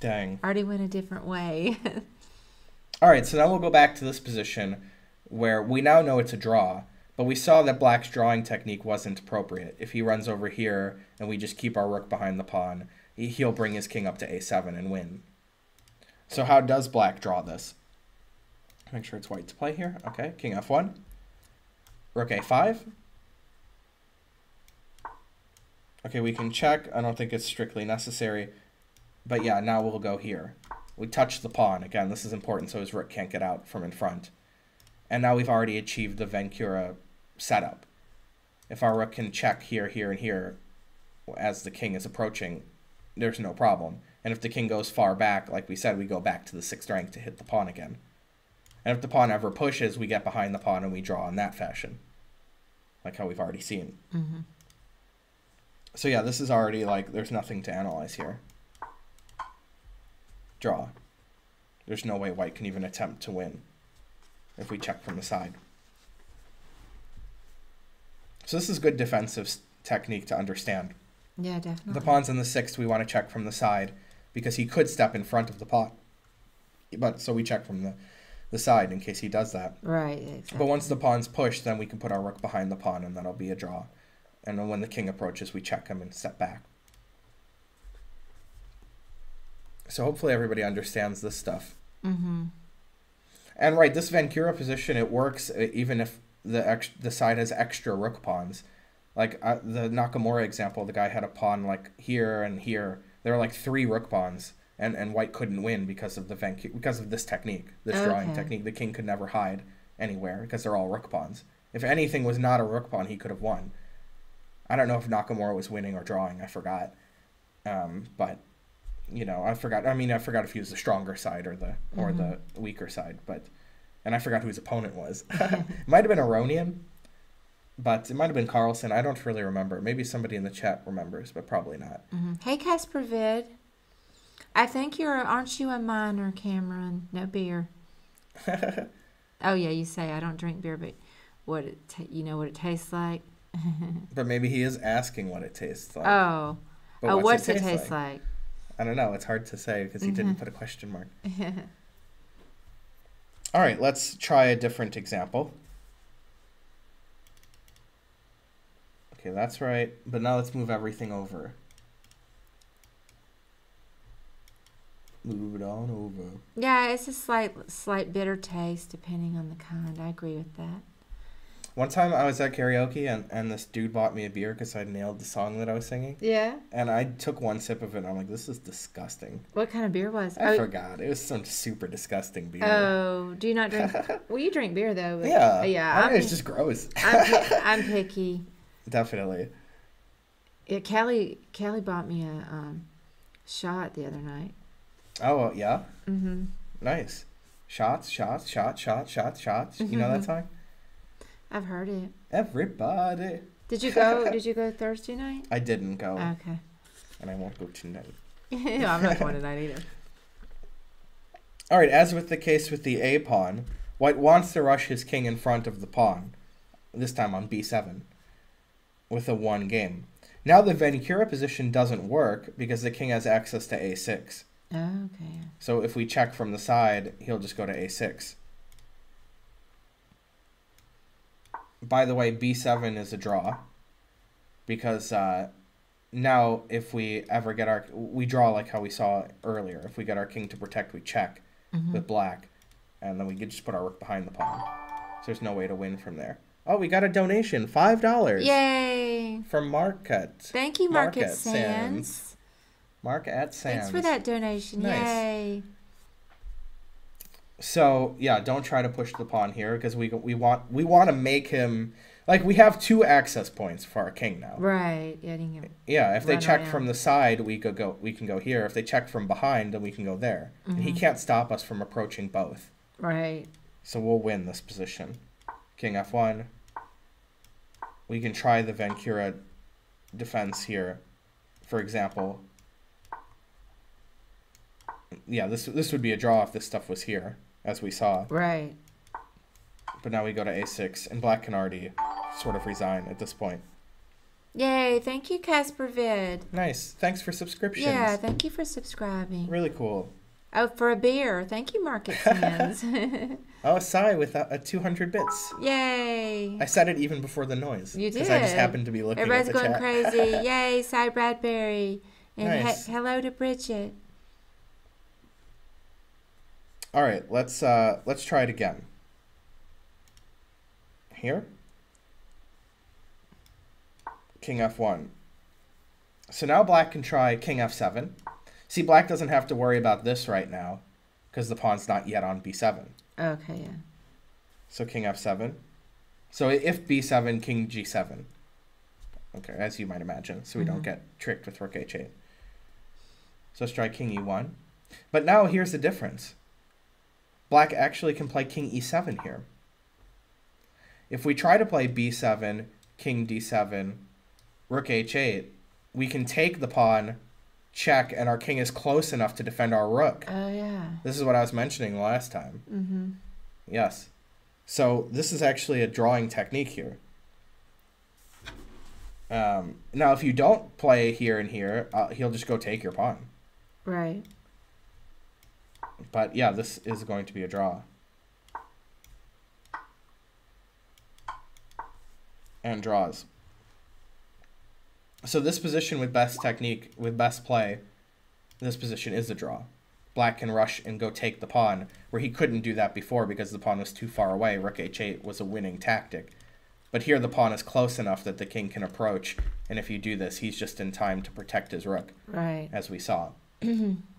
Dang. Already went a different way. All right, so now we'll go back to this position where we now know it's a draw, but we saw that black's drawing technique wasn't appropriate. If he runs over here and we just keep our rook behind the pawn, he- he'll bring his king up to a7 and win. So how does black draw this? Make sure it's white to play here. Okay, king f1. Rook a5. Okay, we can check. I don't think it's strictly necessary. But yeah, now we'll go here. We touch the pawn. Again, this is important so his rook can't get out from in front. And now we've already achieved the Vancura setup. If our rook can check here, here, and here as the king is approaching, there's no problem. And if the king goes far back, like we said, we go back to the sixth rank to hit the pawn again. And if the pawn ever pushes, we get behind the pawn and we draw in that fashion. Like how we've already seen. hmm So yeah, this is already like, there's nothing to analyze here. Draw. There's no way white can even attempt to win if we check from the side. So this is good defensive technique to understand. Yeah, definitely. The pawn's in the sixth, we want to check from the side because he could step in front of the pawn. But so we check from the the side in case he does that. Right. Exactly. But once the pawn's pushed, then we can put our rook behind the pawn, and that'll be a draw. And then when the king approaches, we check him and step back. So hopefully everybody understands this stuff. Mm-hmm. And right, this Vancura position it works uh, even if the ex- the side has extra rook pawns. Like uh, the Nakamura example, the guy had a pawn like here and here. There were like three rook pawns, and, and White couldn't win because of the Vancura because of this technique, this drawing technique. The king could never hide anywhere because they're all rook pawns. If anything was not a rook pawn, he could have won. I don't know if Nakamura was winning or drawing. I forgot. Um, but you know, I forgot. I mean, I forgot if he was the stronger side or the or the weaker side. But and I forgot who his opponent was. it might have been Aronian, but it might have been Carlsen. I don't really remember. Maybe somebody in the chat remembers, but probably not. hmm Hey, Casper Vid. I think you're, aren't you a minor, Cameron? No beer. oh yeah, you say I don't drink beer, but what it ta you know what it tastes like? But maybe he is asking what it tastes like. oh, But oh, what's what's it taste like? I don't know. It's hard to say because he Mm-hmm. didn't put a question mark. All right, let's try a different example. Okay, that's right. But now let's move everything over. Move it on over. yeah, it's a slight, slight bitter taste depending on the kind. I agree with that. One time I was at karaoke and, and this dude bought me a beer because I nailed the song that I was singing. Yeah. And I took one sip of it and I'm like, this is disgusting. What kind of beer was? I oh, forgot. It was some super disgusting beer. oh, do you not drink? well, you drink beer though. But, yeah. yeah. I I'm, mean, it's just gross. I'm, pi- I'm picky. Definitely. Yeah, Kelly, Kelly bought me a um, shot the other night. Oh, yeah. Mm-hmm. Nice. Shots, shots, shots, shots, shots, shots. You know that song? I've heard it. Everybody. Did you go? did you go Thursday night? I didn't go, oh, Okay. and I won't go tonight. I'm not going tonight either. All right, as with the case with the A pawn, White wants to rush his king in front of the pawn, this time on b7, with a one game. Now the Vancura position doesn't work because the king has access to a6. Okay. So if we check from the side, he'll just go to a6. By the way, b7 is a draw because uh, now if we ever get our we draw like how we saw earlier. If we get our king to protect, we check Mm-hmm. with black, and then we could just put our rook behind the pawn. So there's no way to win from there. Oh, we got a donation, five dollars Yay! from Market. Thank you, Market Market Sands. Sands. Mark at Sands. Thanks for that donation. Nice. Yay! So yeah, don't try to push the pawn here because we we want we want to make him like we have two access points for our king now. Right. Yeah, Yeah, if they check around. from the side, we could go we can go here. If they check from behind, then we can go there. And Mm-hmm. he can't stop us from approaching both. Right. So we'll win this position. King f1. We can try the Vancura defense here. For example. Yeah, this this would be a draw if this stuff was here, as we saw. Right. But now we go to a6, and black can already sort of resign at this point. Yay! Thank you, Casper Vid. Nice. Thanks for subscriptions. Yeah, thank you for subscribing. Really cool. Oh, for a beer. Thank you, Market Sands. Oh, Sai with a, a 200 bits. Yay! I said it even before the noise. You did. I just happened to be looking Everybody's at the going chat. crazy. Yay, Cy Bradbury. And he- hello to Bridget. All right, let's uh let's try it again. Here. King f1. So now black can try king f7. See, black doesn't have to worry about this right now because the pawn's not yet on b7. Okay, yeah. So king f7. So if b7, king g7. Okay, as you might imagine, so we don't Mhm. get tricked with rook h8. So let's try king e1. But now here's the difference. Black actually can play king e7 here. If we try to play b7, king d7, rook h8, we can take the pawn, check, and our king is close enough to defend our rook. Oh, yeah. This is what I was mentioning last time. Mm-hmm. Yes. So this is actually a drawing technique here. Um, now, if you don't play here and here, uh, he'll just go take your pawn. Right. But yeah, this is going to be a draw. And draws. So this position with best technique, with best play, this position is a draw. Black can rush and go take the pawn, where he couldn't do that before because the pawn was too far away. Rook h8 was a winning tactic. But here the pawn is close enough that the king can approach, and if you do this, he's just in time to protect his rook, right. as we saw.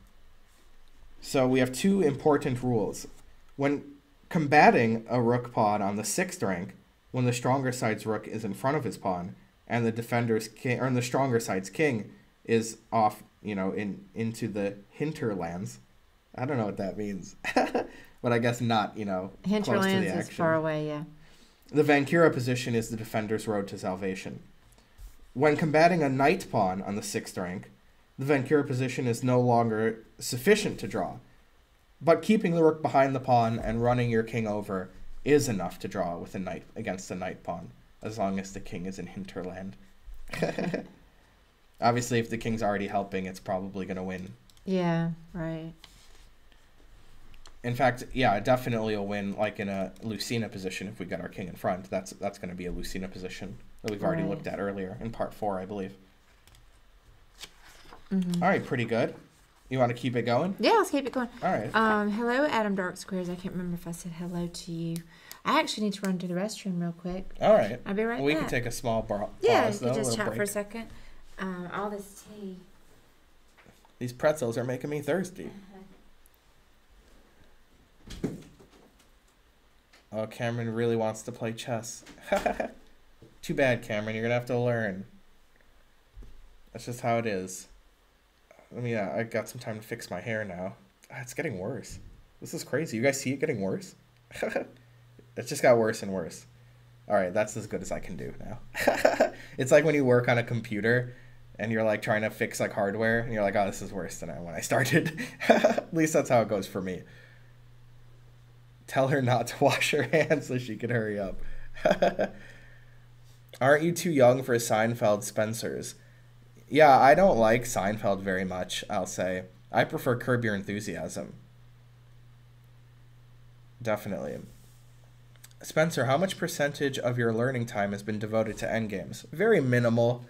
so we have two important rules. When combating a rook pawn on the sixth rank, when the stronger side's rook is in front of his pawn, and the defender's king or the stronger side's king is off, you know, in into the hinterlands. I don't know what that means, but I guess not, you know, close to the Hinterlands is far away, yeah. The Vancura position is the defender's road to salvation. When combating a knight pawn on the sixth rank, the Vancura position is no longer sufficient to draw, but keeping the rook behind the pawn and running your king over is enough to draw with a knight against a knight pawn, as long as the king is in hinterland. Obviously, if the king's already helping, it's probably going to win. Yeah, right. In fact, yeah, definitely a win like in a Lucena position if we get our king in front. That's that's going to be a Lucena position that we've already Right. looked at earlier in part 4, I believe. Hmm All right, pretty good. You want to keep it going? Yeah, let's keep it going. All right. Um, hello, Adam Dark Squares. I can't remember if I said hello to you. I actually need to run to the restroom real quick. All right. I'll be right we back. can take a small bar- yeah, pause though, could just chat for a second. Um, all this tea. These pretzels are making me thirsty. Oh, Cameron really wants to play chess. Too bad, Cameron. You're gonna have to learn. That's just how it is. Let mean, Uh, I got some time to fix my hair now. Ah, it's getting worse. This is crazy. You guys see it getting worse? it just got worse and worse. All right, that's as good as I can do now. it's like when you work on a computer and you're like trying to fix like hardware and you're like, oh, this is worse than I- when I started. At least that's how it goes for me. Tell her not to wash her hands so she can hurry up. Aren't you too young for Seinfeld Spencers? Yeah, I don't like Seinfeld very much, I'll say. I prefer Curb Your Enthusiasm. Definitely. Spencer, how much percentage of your learning time has been devoted to endgames? Very minimal.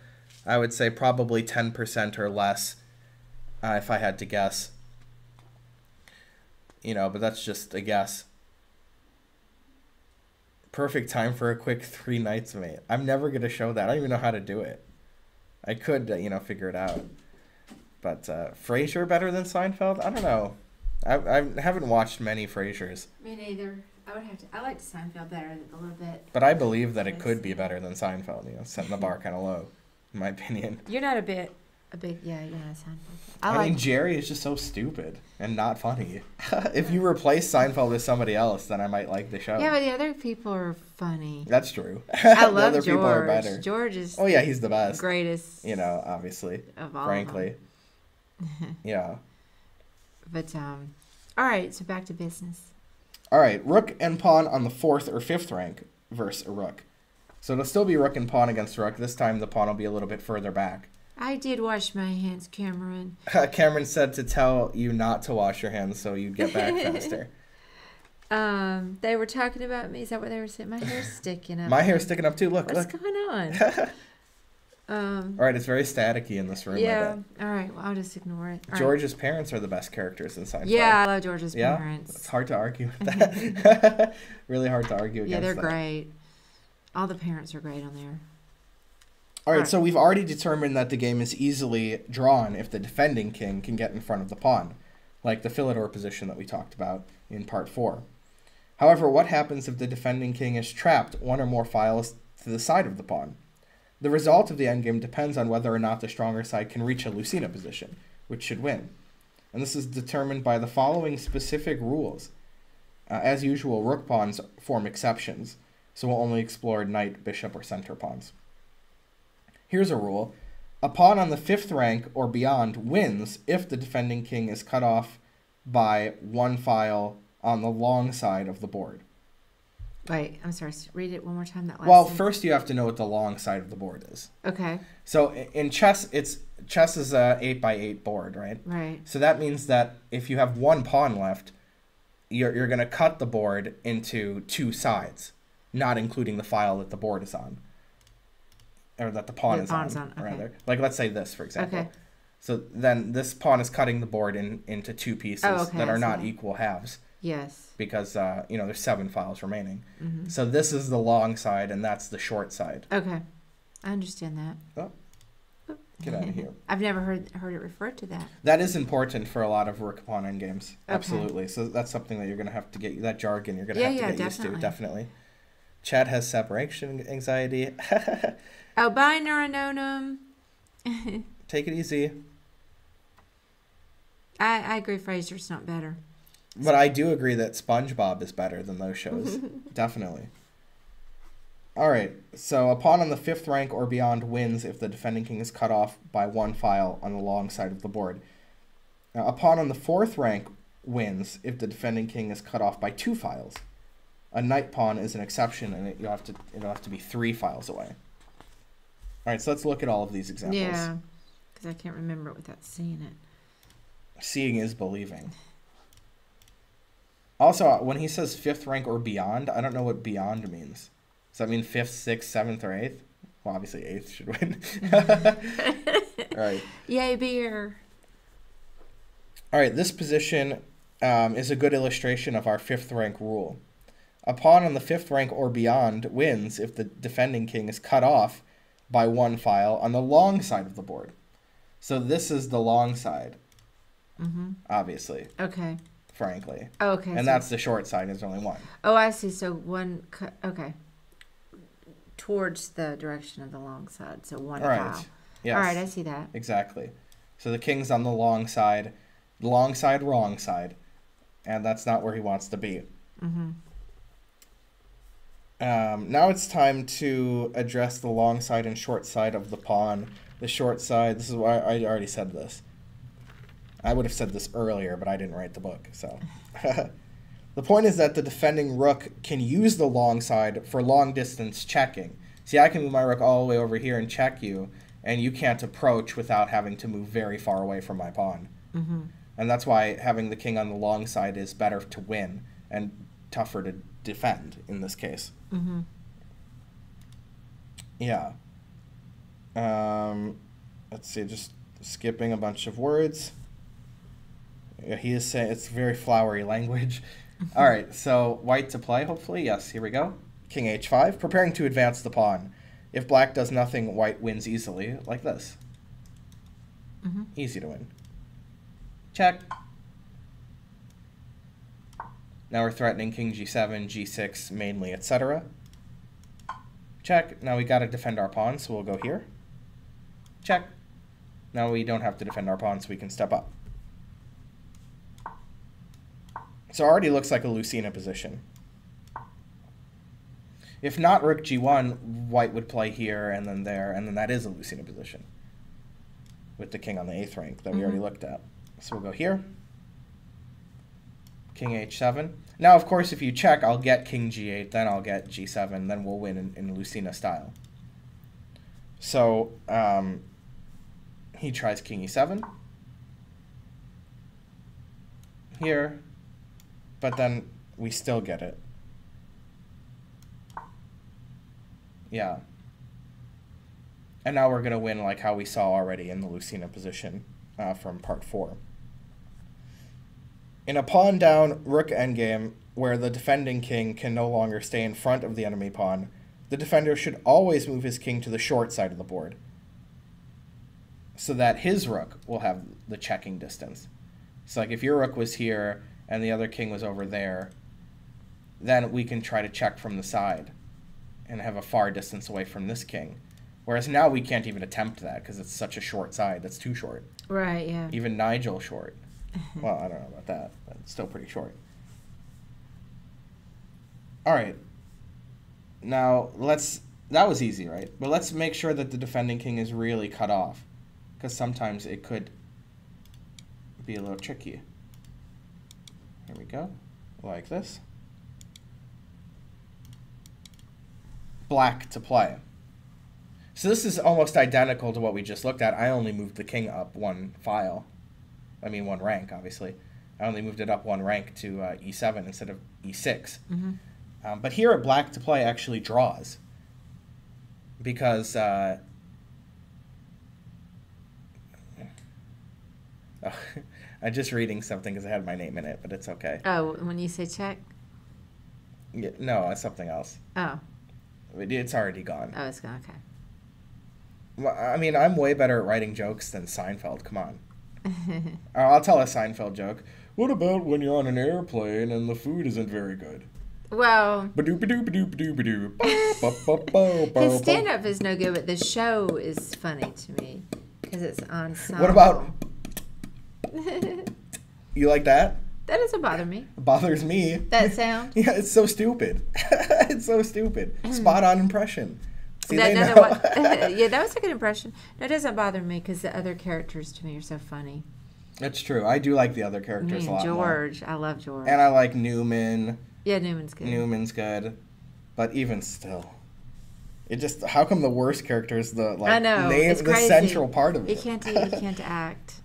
I would say probably 10% or less, uh, if I had to guess. You know, but that's just a guess. Perfect time for a quick three nights, mate. I'm never going to show that. I don't even know how to do it. I could, uh, you know, figure it out. But uh, Frasier better than Seinfeld? I don't know. I, I haven't watched many Frasiers, Me neither. I would have to. I like Seinfeld better a little bit. but I believe that it could be better than Seinfeld. You know, setting the bar kind of low, in my opinion. You're not a bit. A big. Yeah, a Seinfeld. I, I, like. mean, Jerry is just so stupid and not funny. if you replace Seinfeld with somebody else, then I might like the show. yeah, but the other people are funny. That's true. I the love other people are better. George is Oh yeah, he's the best. greatest. You know, obviously, of all. of frankly. yeah. But um, all right. So back to business. All right, rook and pawn on the fourth or fifth rank versus a rook. So it'll still be rook and pawn against rook. This time the pawn will be a little bit further back. I did wash my hands, Cameron. Cameron said to tell you not to wash your hands so you'd get back faster. Um, they were talking about me. Is that what they were saying? My hair's sticking up. My hair's sticking up too. Look, What's look. going on? um, All right, it's very staticky in this room. Yeah. All right. Well, I'll just ignore it. All right. George's parents are the best characters in Seinfeld. Yeah, I love George's Yeah? It's hard to argue with that. really hard to argue against Yeah, they're that. great. All the parents are great on there. All right, Alright. so we've already determined that the game is easily drawn if the defending king can get in front of the pawn, like the Philidor position that we talked about in part 4. However, what happens if the defending king is trapped one or more files to the side of the pawn? The result of the endgame depends on whether or not the stronger side can reach a Lucena position, which should win. And this is determined by the following specific rules. Uh, as usual, rook pawns form exceptions, so we'll only explore knight, bishop, or center pawns. Here's a rule. A pawn on the fifth rank or beyond wins if the defending king is cut off by one file on the long side of the board. Wait, I'm sorry. Read it one more time. That last. Well, sentence. first you have to know what the long side of the board is. Okay. So in chess, it's chess is a eight by eight board, right? Right. So that means that if you have one pawn left, you're you're gonna cut the board into two sides, not including the file that the board is on. Or that the pawn The is on, on, okay. rather. Like let's say this, for example. Okay. So then this pawn is cutting the board in into two pieces Oh, okay, that I are not equal halves Yes. because uh, you know there's seven files remaining. hmm So this is the long side and that's the short side. Okay. I understand that. Oh, get out of here. I've never heard heard it referred to that. That is important for a lot of rook pawn end games. Okay. Absolutely. So that's something that you're gonna have to get that jargon. You're gonna Yeah, have to yeah, get used to. definitely. Definitely. Chad has separation anxiety. Oh, bye, Neurononum. Take it easy. I, I agree Frasier's not better. But I do agree that SpongeBob is better than those shows. Definitely. All right. So a pawn on the fifth rank or beyond wins if the defending king is cut off by one file on the long side of the board. Now, a pawn on the fourth rank wins if the defending king is cut off by two files. A knight pawn is an exception, and it, you'll have to it'll have to be three files away. All right. So let's look at all of these examples. Yeah. Because I can't remember it without seeing it. Seeing is believing. Also, when he says fifth rank or beyond, I don't know what beyond means. Does that mean fifth, sixth, seventh, or eighth? Well, obviously eighth should win. All right. Yay, beer. All right. This position um, is a good illustration of our fifth rank rule. A pawn on the fifth rank or beyond wins if the defending king is cut off by one file on the long side of the board. So this is the long side, Mm-hmm. obviously, Okay. frankly. Okay. And so- that's the short side, there's only one. Oh, I see. So one. Okay. Towards the direction of the long side. So one All right. file. Yes. All right. I see that. Exactly. So the king's on the long side, long side, wrong side, and that's not where he wants to be. Mm-hmm. Um, now it's time to address the long side and short side of the pawn. The short side. This is why I already said this. I would have said this earlier, but I didn't write the book. So, the point is that the defending rook can use the long side for long distance checking. See, I can move my rook all the way over here and check you, and you can't approach without having to move very far away from my pawn. Mm-hmm. And that's why having the king on the long side is better to win and tougher to defend in this case. Mm-hmm. Yeah. Um, let's see, just skipping a bunch of words. Yeah, he is saying it's very flowery language. All right, so white to play, hopefully. Yes, here we go. King h5, preparing to advance the pawn. If black does nothing, white wins easily, like this. Mm-hmm. Easy to win. Check. Now we're threatening king g7, g6 mainly, etc. Check. Now we got to defend our pawn, so we'll go here. Check. Now we don't have to defend our pawn, so we can step up. So already looks like a Lucena position. If not rook g1, white would play here and then there, and then that is a Lucena position. With the king on the 8th rank that we already Mhm. looked at. So we'll go here. King h7. Now, of course, if you check, I'll get king g8, then I'll get g7, then we'll win in, in Lucena style. So, um, he tries king e7. Here. But then we still get it. Yeah. And now we're going to win like how we saw already in the Lucena position uh, from part 4. In a pawn down rook endgame where the defending king can no longer stay in front of the enemy pawn, the defender should always move his king to the short side of the board so that his rook will have the checking distance. So like if your rook was here and the other king was over there, then we can try to check from the side and have a far distance away from this king. Whereas now we can't even attempt that because it's such a short side. That's too short. Right. Yeah. Even Nigel short. Mm-hmm. Well, I don't know about that, but it's still pretty short. All right. Now, let's. That was easy, right? But let's make sure that the defending king is really cut off. Because sometimes it could be a little tricky. Here we go. Like this. Black to play. So this is almost identical to what we just looked at. I only moved the king up one file. I mean, one rank, obviously. I only moved it up one rank to uh, E7 instead of E6. Mm-hmm. Um, but here at black to play actually draws because. Uh, oh, I'm just reading something because I had my name in it, but it's okay. Oh, when you say check? Yeah, no, it's something else. Oh. It's already gone. Oh, it's gone. Okay. Well, I mean, I'm way better at writing jokes than Seinfeld. Come on. I'll tell a Seinfeld joke. What about when you're on an airplane and the food isn't very good? well, his stand up is no good, but the show is funny to me because it's ensemble. What about you like that? that? Doesn't bother me. It bothers me. That sound. Yeah, it's so stupid. it's so stupid. Spot on impression. See, That know. wa- yeah, that was a good impression. It doesn't bother me because the other characters to me are so funny. That's true. I do like the other characters a and lot more. George, I love George. And I like Newman. yeah, Newman's good. Newman's good, but even still, it just how come the worst character is the like I know, name the crazy. central part of He it. can't. He can't act.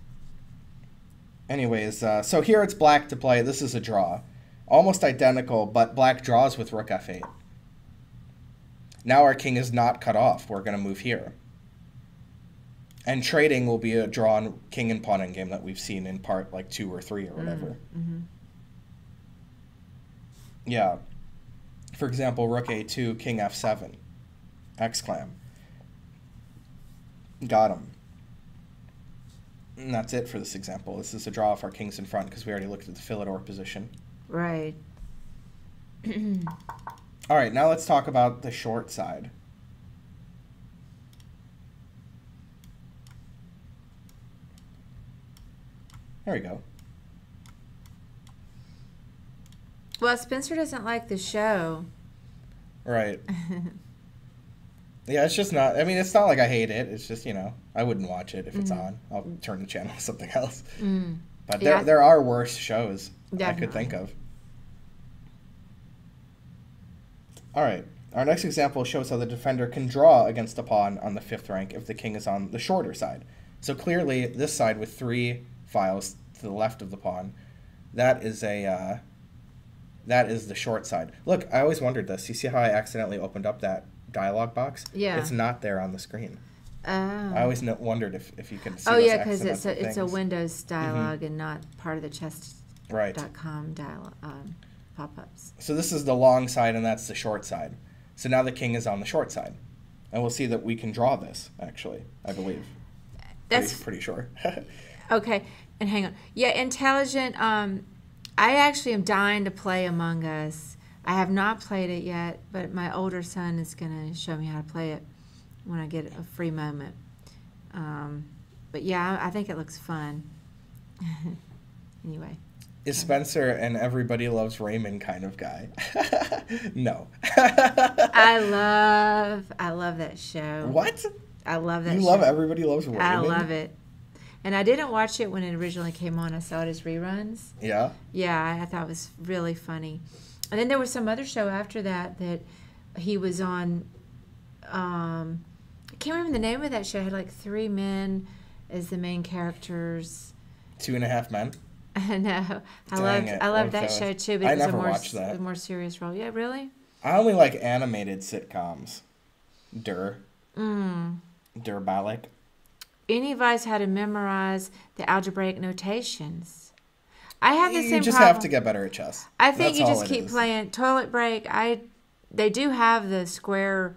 Anyways, uh, so here it's black to play. This is a draw, almost identical, but black draws with rook f8. Now our king is not cut off. We're gonna move here. And trading will be a drawn king and pawn game that we've seen in part like two or three or whatever. hmm Yeah. For example, rook a2, king f7, exclam. Got him. And that's it for this example. This is a draw if our king's in front because we already looked at the Philidor position. Right. All right, now let's talk about the short side. There we go. Well, Spencer doesn't like the show. Right. Yeah, it's just not. I mean, it's not like I hate it. It's just you know, I wouldn't watch it if it's Mhm. on. I'll turn the channel to something else. Mm. But Yeah. there, there are worse shows I could think of. All right. Our next example shows how the defender can draw against a pawn on the fifth rank if the king is on the shorter side. So clearly, this side with three files to the left of the pawn, that is a uh, that is the short side. Look, I always wondered this. You see how I accidentally opened up that dialog box? Yeah. It's not there on the screen. Oh. I always kno- wondered if, if you could see oh yeah, because it's a it's a things. Mm-hmm. Windows dialog and not part of the chess.com Right. dialog um, pop-ups. So this is the long side and that's the short side. So now the king is on the short side. And we'll see that we can draw this, actually, I believe. That's pretty, pretty sure. Okay, and hang on. Yeah, intelligent. Um, I actually am dying to play Among Us. I have not played it yet, but my older son is going to show me how to play it when I get a free moment. Um, but yeah, I I think it looks fun. anyway, is Spencer and everybody loves Raymond kind of guy? no. I love I love that show. What? I love that. You show. love everybody loves Raymond? I love it. And I didn't watch it when it originally came on. I saw it as reruns. Yeah. Yeah, I- I thought it was really funny. And then there was some other show after that that he was on. Um, I can't remember the name of that show. It had like three men as the main characters. Two and a half men. I know. I Dang loved it, I loved what that show too, but I it was never a more a more serious role. Yeah, really? I only like animated sitcoms. Dur. Mm. Dur. Any advice how to memorize the algebraic notations? I have the You same You just problem. have to get better at chess. I think That's you just keep is. playing toilet break. I they do have the square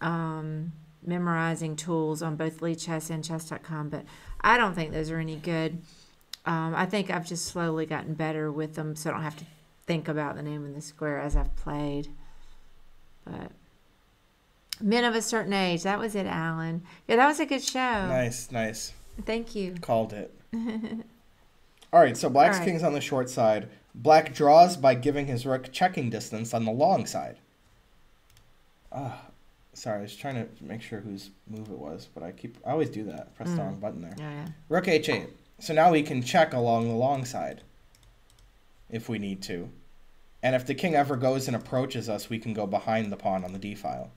um, memorizing tools on both Lichess and Chess.com, but I don't think those are any good. Um, I think I've just slowly gotten better with them, so I don't have to think about the name of the square as I've played. But men of a certain age, that was it, Alan. Yeah, that was a good show. Nice, nice. Thank you. Called it. All right, so black's right. king's on the short side. Black draws by giving his rook checking distance on the long side. Ah, sorry, I was trying to make sure whose move it was, but I keep I always do that. Press the Mm. wrong button there. Yeah, yeah. Rook h8. So now we can check along the long side if we need to. And if the king ever goes and approaches us, we can go behind the pawn on the d file.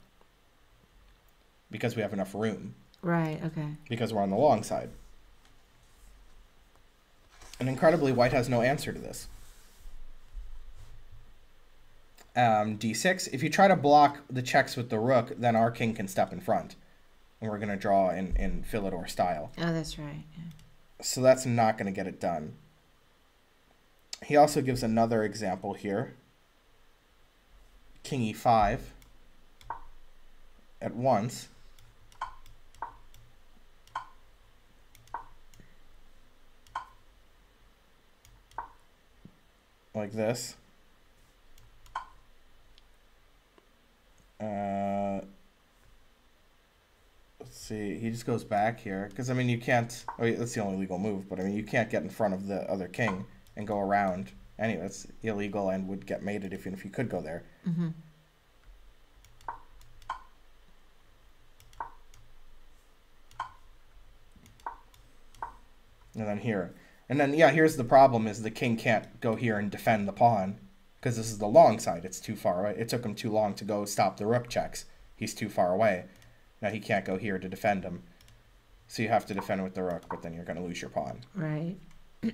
Because we have enough room. Right. Okay. because we're on the long side. And incredibly, white has no answer to this. Um, d6. If you try to block the checks with the rook, then our king can step in front. And we're going to draw in, in Philidor style. Oh, that's right. Yeah. So that's not going to get it done. He also gives another example here. King e5 at once. Like this. Uh, see. He just goes back here because I mean you can't. Oh, yeah, that's the only legal move. But I mean you can't get in front of the other king and go around. Anyway, it's illegal and would get mated even if you could go there. Mm-hmm. And then here. And then, yeah, here's the problem is the king can't go here and defend the pawn because this is the long side. It's too far away. It took him too long to go stop the rook checks. He's too far away. Now he can't go here to defend him. So you have to defend with the rook, but then you're going to lose your pawn. Right. yes,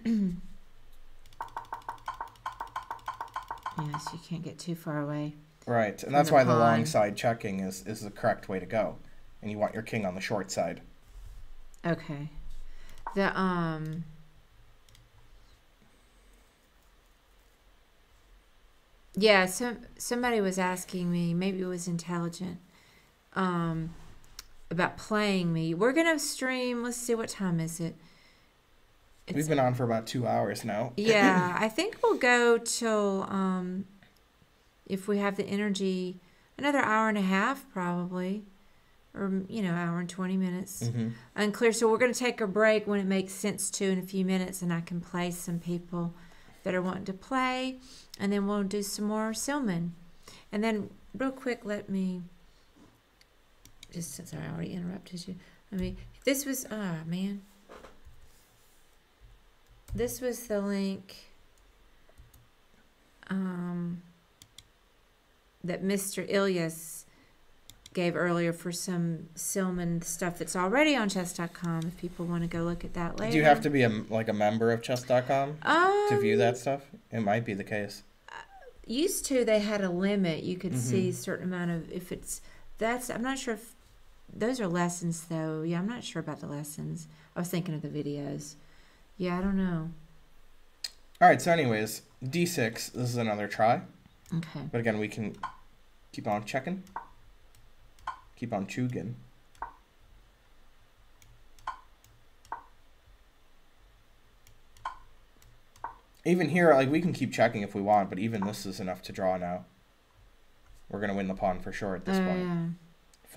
you can't get too far away. Right, and that's the why the long side checking is, is the correct way to go. And you want your king on the short side. Okay. The um Yeah, some somebody was asking me, maybe it was intelligent, um, about playing me. We're gonna stream. Let's see, what time is it? We've been on for about two hours now. yeah, I think we'll go till um, if we have the energy, another hour and a half probably, or you know, hour and twenty minutes hmm unclear. So we're going to take a break when it makes sense to in a few minutes, and I can play some people that are wanting to play, and then we'll do some more Silman. And then, real quick, let me just sorry, I already interrupted you. I mean, this was ah man. This was the link um, that Mr. Ilyas gave earlier for some Silman stuff that's already on chess.com if people want to go look at that later. Do you have to be a, like a member of chess.com um, to view that stuff? It might be the case. Used to, they had a limit. You could see a certain amount of if it's that's. I'm not sure if those are lessons though. Yeah, I'm not sure about the lessons. I was thinking of the videos. Yeah, I don't know. All right, so anyways, d6, this is another try. Okay. But again, we can keep on checking. Keep on chugging. Even here, like, we can keep checking if we want, but even this is enough to draw now. We're going to win the pawn for sure at this Oh, point. yeah.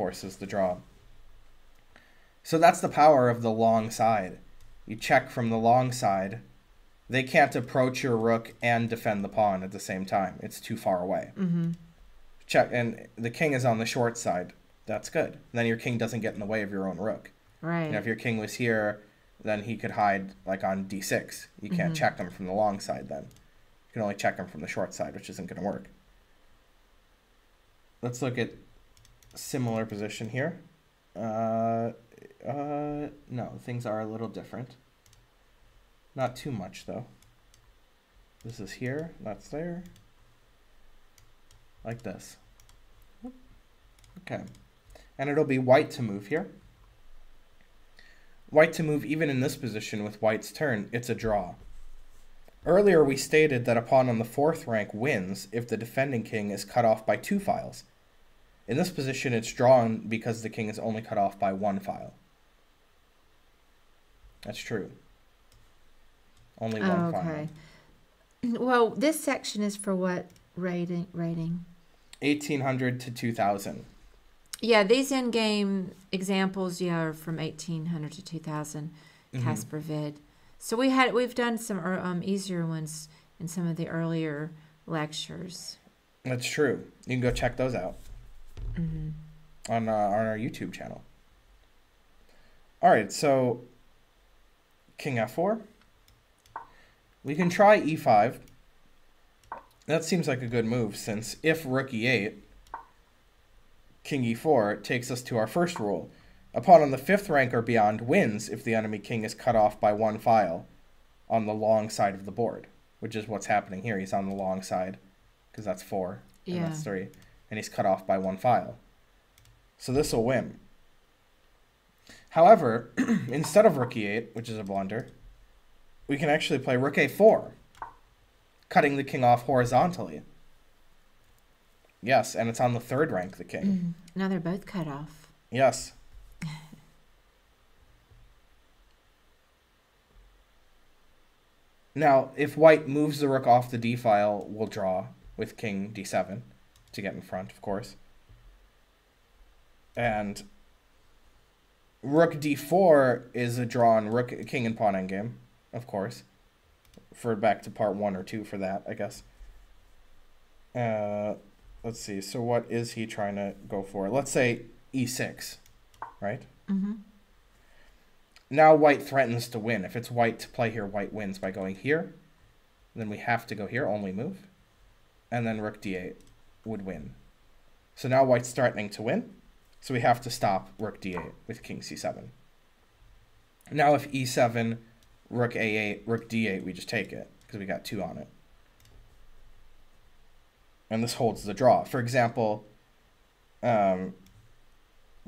Forces the draw. So that's the power of the long side. You check from the long side. They can't approach your rook and defend the pawn at the same time. It's too far away. Mm-hmm. Check, and the king is on the short side. That's good. Then your king doesn't get in the way of your own rook. Right. You know, if your king was here, then he could hide like on d6. You can't Mhm. check him from the long side then. You can only check him from the short side, which isn't going to work. Let's look at similar position here. Uh, uh, no, things are a little different. Not too much though. This is here, that's there. Like this. Okay. And it'll be white to move here. White to move even in this position with white's turn, it's a draw. Earlier we stated that a pawn on the fourth rank wins if the defending king is cut off by two files. In this position it's drawn because the king is only cut off by one file. That's true. Only one Oh, file. okay. Well, this section is for what rating? Rating. 1800 to 2000. Yeah, these in-game examples, yeah, are from 1800 to 2000. Mhm. Casper Vid. So we had we've done some um, easier ones in some of the earlier lectures. That's true. You can go check those out. Hmm on uh, on our YouTube channel. All right, so King F4. We can try E5. That seems like a good move since if Rook E8, King E4 takes us to our first rule. A pawn on the fifth rank or beyond wins if the enemy king is cut off by one file on the long side of the board, which is what's happening here. He's on the long side because that's four and Yeah. that's three, and he's cut off by one file. So this will win. However, instead of rook e8, which is a blunder, we can actually play rook a4, cutting the king off horizontally. Yes, and it's on the third rank, the king. Mm. Now they're both cut off. Yes. Now, if white moves the rook off the d file, we'll draw with king d7 to get in front, of course. And rook d4 is a drawn rook king and pawn endgame, of course. Refer back to part one or two for that, I guess. Uh, let's see. So what is he trying to go for? Let's say e6, right? Mm-hmm. Now white threatens to win. If it's white to play here, white wins by going here. Then we have to go here, only move. And then rook d8 would win. So now white's threatening to win. So we have to stop rook d8 with king c7. Now if e7, rook a8, rook d8, we just take it because we got two on it. And this holds the draw. For example, um,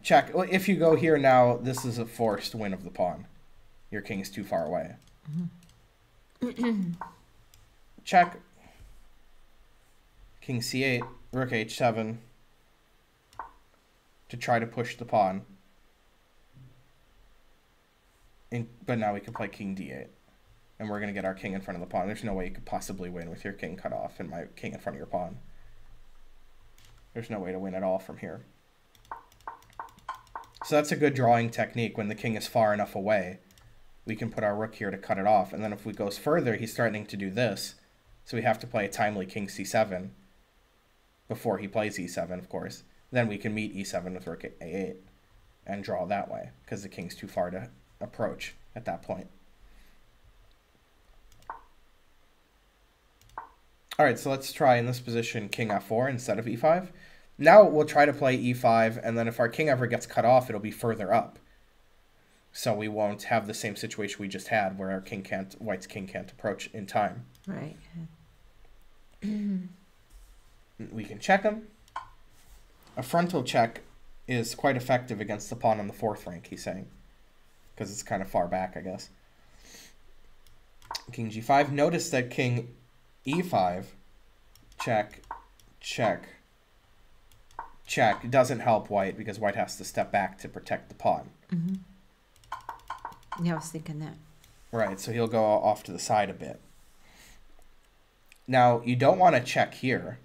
check. Well, if you go here now, this is a forced win of the pawn. Your king's too far away. check. King c8, rook h7 to try to push the pawn. In, but now we can play king d8. And we're going to get our king in front of the pawn. There's no way you could possibly win with your king cut off and my king in front of your pawn. There's no way to win at all from here. So that's a good drawing technique. When the king is far enough away, we can put our rook here to cut it off. And then if we goes further, he's threatening to do this. So we have to play a timely king c7 before he plays e7, of course. Then we can meet e7 with rook a8 and draw that way because the king's too far to approach at that point. All right, so let's try in this position king f4 instead of e5. Now we'll try to play e5, and then if our king ever gets cut off, it'll be further up. So we won't have the same situation we just had where our king can't, white's king can't approach in time. Right. We can check him. A frontal check is quite effective against the pawn on the fourth rank, he's saying. Because it's kind of far back, I guess. King g5. Notice that king e5, check, check, check, doesn't help white because white has to step back to protect the pawn. Mm-hmm. Yeah, I was thinking that. Right, so he'll go off to the side a bit. Now, you don't want to check here.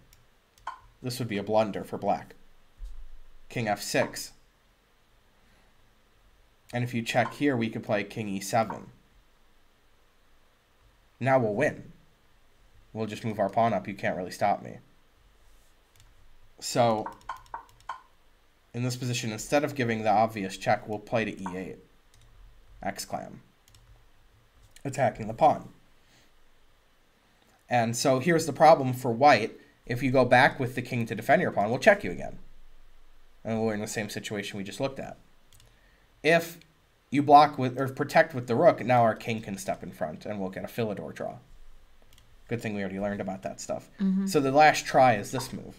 This would be a blunder for black. King f6. And if you check here, we could play king e7. Now we'll win. We'll just move our pawn up. You can't really stop me. So, in this position, instead of giving the obvious check, we'll play to e8. exclam. Attacking the pawn. And so here's the problem for white. If you go back with the king to defend your pawn, we'll check you again. And we're in the same situation we just looked at. If you block with or protect with the rook, now our king can step in front and we'll get a Philidor draw. Good thing we already learned about that stuff. Mm-hmm. So the last try is this move.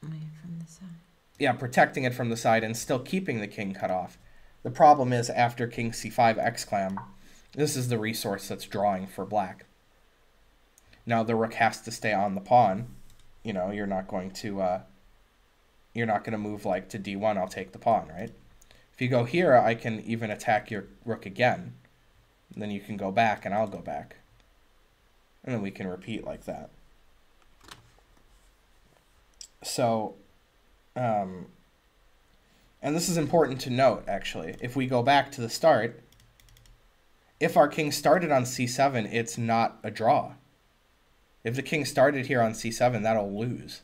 From the side. Yeah, protecting it from the side and still keeping the king cut off. The problem is after king c5 exclam, this is the resource that's drawing for black. Now the rook has to stay on the pawn. You know, you're not going to uh, you're not going to move like to d1, I'll take the pawn, right? If you go here, I can even attack your rook again. And then you can go back and I'll go back. And then we can repeat like that. So, um, and this is important to note, actually. If we go back to the start, if our king started on c7, it's not a draw. If the king started here on c7, that'll lose.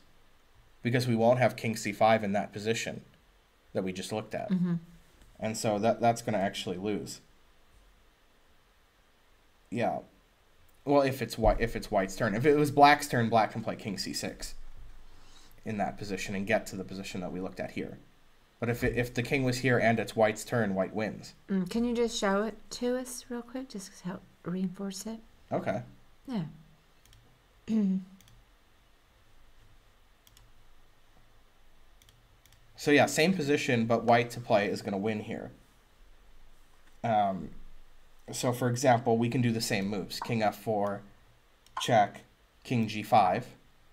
Because we won't have king c5 in that position that we just looked at. Mm-hmm. And so that that's going to actually lose. Yeah. Well, if it's white, if it's white's turn. If it was black's turn, black can play king c6 in that position and get to the position that we looked at here. But if it, if the king was here and it's white's turn, white wins. Mm, can you just show it to us real quick, just to help reinforce it? Okay. Yeah. So yeah, same position, but white to play is going to win here. Um, So for example, we can do the same moves. King f4, check, king g5.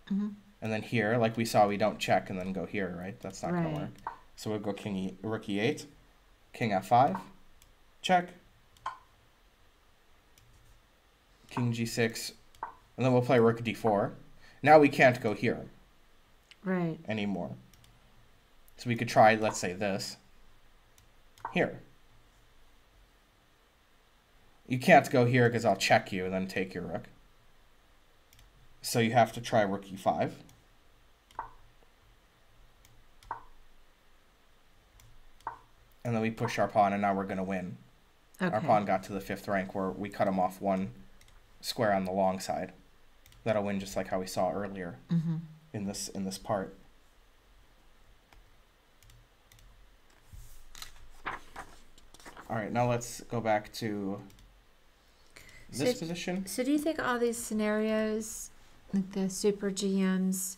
hmm And then here, like we saw, we don't check and then go here, right? That's not going to work. So we'll go king e, rook e8, king f5, check, king g6, and then we'll play rook d4. Now we can't go here Right. anymore. So we could try, let's say, this here. You can't go here because I'll check you and then take your rook. So you have to try rook e5. And then we push our pawn, and now we're going to win. Okay. Our pawn got to the fifth rank where we cut him off one square on the long side. That'll win just like how we saw earlier hmm in this in this part. All right, now let's go back to this So- position. So, do you think all these scenarios, like the super GMs,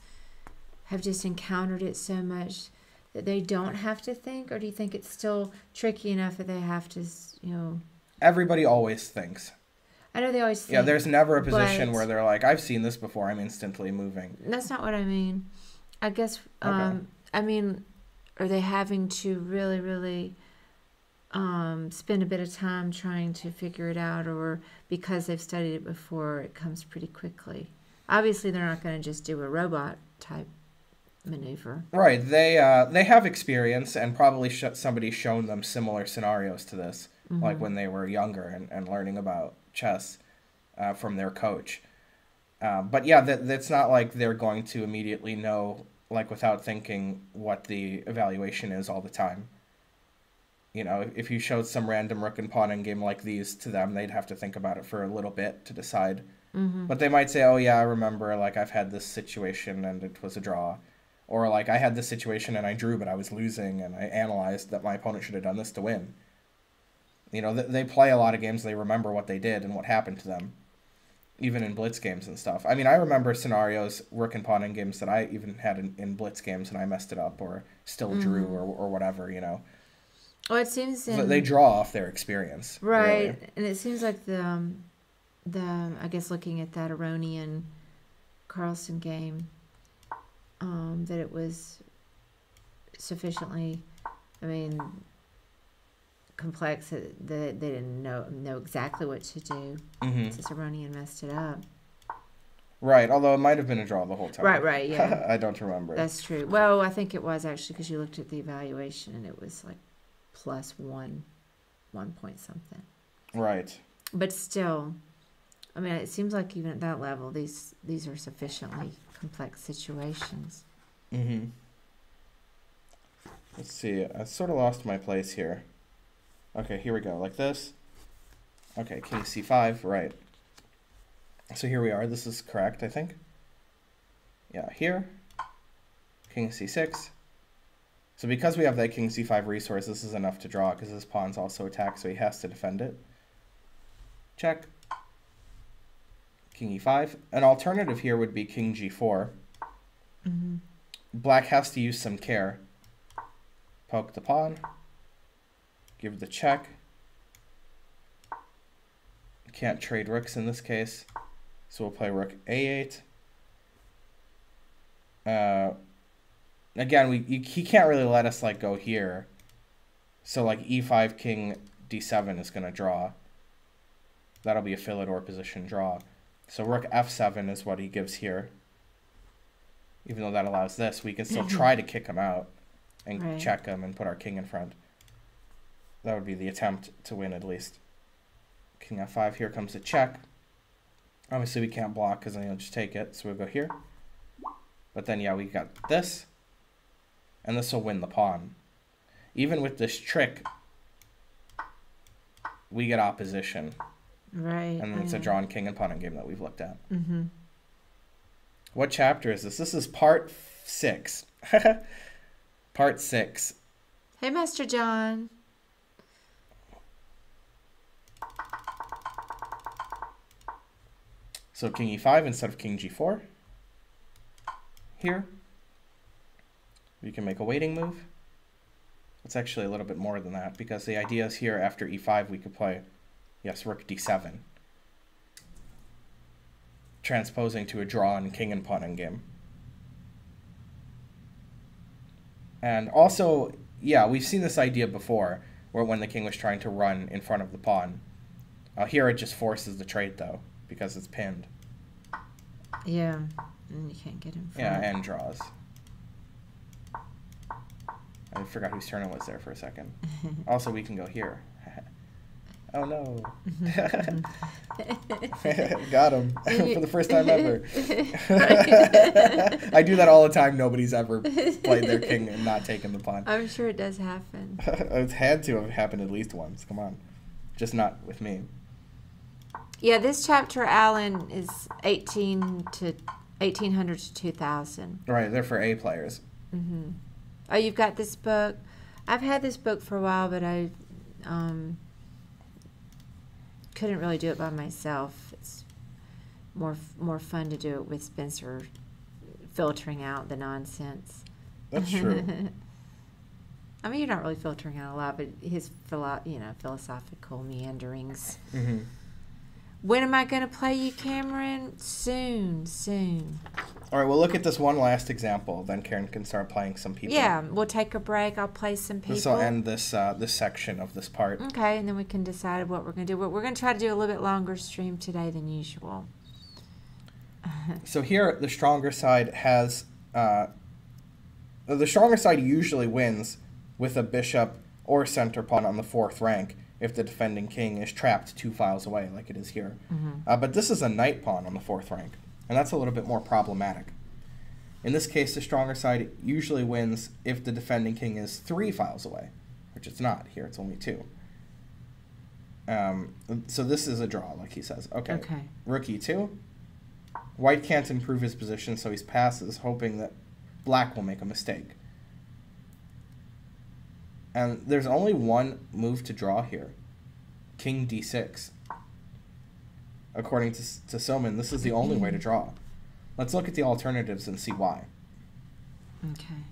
have just encountered it so much that they don't have to think, or do you think it's still tricky enough that they have to, you know? Everybody always thinks. I know they always think. Yeah, there's never a position where they're like, "I've seen this before. I'm instantly moving." That's not what I mean. I guess. Um, I mean, are they having to really, really um, spend a bit of time trying to figure it out, or because they've studied it before, it comes pretty quickly? Obviously, they're not going to just do a robot type maneuver. Right. They uh, they have experience and probably sh- somebody's shown them similar scenarios to this, like Mhm. when they were younger and, and learning about chess uh, from their coach. Uh, but yeah, that that's not like they're going to immediately know, like without thinking, what the evaluation is all the time. You know, if, you showed some random rook and pawn endgame like these to them, they'd have to think about it for a little bit to decide. Mm-hmm. But they might say, "Oh yeah, I remember. Like I've had this situation and it was a draw." Or like I had this situation and I drew, but I was losing, and I analyzed that my opponent should have done this to win. You know, th- they play a lot of games. They remember what they did and what happened to them, even in blitz games and stuff. I mean, I remember scenarios, and pawn endgames that I even had in, in blitz games, and I messed it up or still drew Mhm. or or whatever. You know, Oh, it seems But in, they draw off their experience. right, really. and it seems like the um, the I guess looking at that Aronian Carlsen game, um, that it was sufficiently, I mean, complex that that they didn't know know exactly what to do. Mm-hmm. Aronian messed it up. Right. Although it might have been a draw the whole time. Right, right, yeah. I don't remember. That's true. Well, I think it was actually because you looked at the evaluation and it was like plus one, one point something. Right. But still, I mean, it seems like even at that level, these these are sufficiently complex situations. Mm-hmm. Let's see. I sort of lost my place here. Okay, here we go. Like this. Okay, king c5. Right. So here we are. This is correct, I think. Yeah, here. King c6. So because we have that king c5 resource, this is enough to draw because his pawn's also attacked, so he has to defend it. Check. King e5. An alternative here would be king g4. Mm-hmm. Black has to use some care. Poke the pawn. Give the check. Can't trade rooks in this case. So we'll play rook a8. Uh, again, we you, he can't really let us like go here. So like e5 king d7 is going to draw. That'll be a Philidor position draw. So rook f7 is what he gives here even though that allows this, we can still try to kick him out and Right. check him and put our king in front. That would be the attempt to win at least. King f5, here comes a check. Obviously we can't block because then he'll just take it, so we'll go here. But then, yeah, we got this. And this will win the pawn. Even with this trick, we get opposition. Right. And then it's a drawn king and pawn game that we've looked at. Mm-hmm. What chapter is this? This is part six. part six. Hey, Master John. So king e5 instead of king g4. Here. We can make a waiting move. It's actually a little bit more than that because the idea is here after e5 we could play Yes, rook d7. Transposing to a draw in king and pawn endgame. And also, yeah, we've seen this idea before, where when the king was trying to run in front of the pawn. Uh, here it just forces the trade, though, because it's pinned. Yeah, and you can't get in front. Yeah, and draws. I forgot whose turn it was there for a second. also, we can go here. oh no. Got him for the first time ever. I do that all the time. Nobody's ever played their king and not taken the pawn. I'm sure it does happen. it's had to have happened at least once. Come on. Just not with me. Yeah, this chapter, Alan, is 18 to 1800 to 2000. Right, they're for A players. Mm-hmm. Oh, you've got this book. I've had this book for a while, but I um, couldn't really do it by myself. It's more more fun to do it with Spencer, filtering out the nonsense. That's true. I mean, you're not really filtering out a lot, but his philo- you know philosophical meanderings. hmm When am I going to play you, Cameron? Soon, soon. All right, we'll look at this one last example. Then Karen can start playing some people. Yeah, we'll take a break. I'll play some people. This will end this uh, this section of this part. Okay, and then we can decide what we're going to do. We're going to try to do a little bit longer stream today than usual. So here, the stronger side has uh, the stronger side usually wins with a bishop or center pawn on the fourth rank if the defending king is trapped two files away, like it is here. Uh, but this is a knight pawn on the fourth rank, and that's a little bit more problematic. In this case, the stronger side usually wins if the defending king is three files away, which it's not. Here, it's only two. Um, so this is a draw, like he says. Okay. Okay. Rook e2. White can't improve his position, so he passes, hoping that black will make a mistake. And there's only one move to draw here. King d6. According to, to Silman, this is the only way to draw. Let's look at the alternatives and see why. Okay.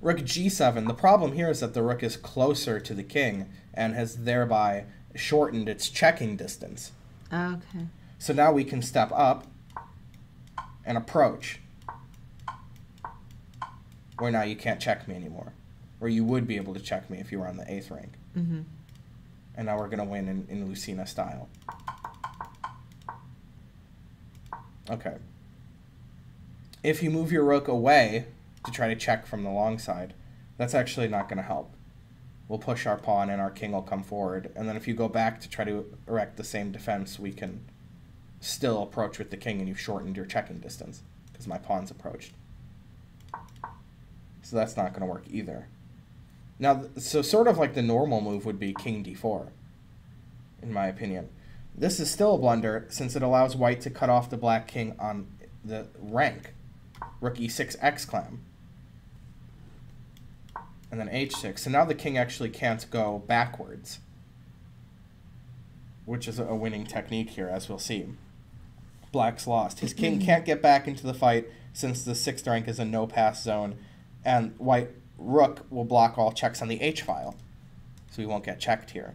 Rook g7. The problem here is that the rook is closer to the king and has thereby shortened its checking distance. Okay. So now we can step up and approach. Where now you can't check me anymore. Or you would be able to check me if you were on the eighth rank. Mm-hmm. And now we're going to win in, in Lucena style. Okay. If you move your rook away to try to check from the long side, that's actually not going to help. We'll push our pawn and our king will come forward. And then if you go back to try to erect the same defense, we can still approach with the king and you've shortened your checking distance because my pawn's approached. So that's not going to work either. Now, so sort of like the normal move would be king d4, in my opinion. This is still a blunder since it allows white to cut off the black king on the rank. Rook e6 exclam. And then h6. So now the king actually can't go backwards. Which is a winning technique here, as we'll see. Black's lost. His king can't get back into the fight since the sixth rank is a no pass zone, and white rook will block all checks on the h file, so we won't get checked here.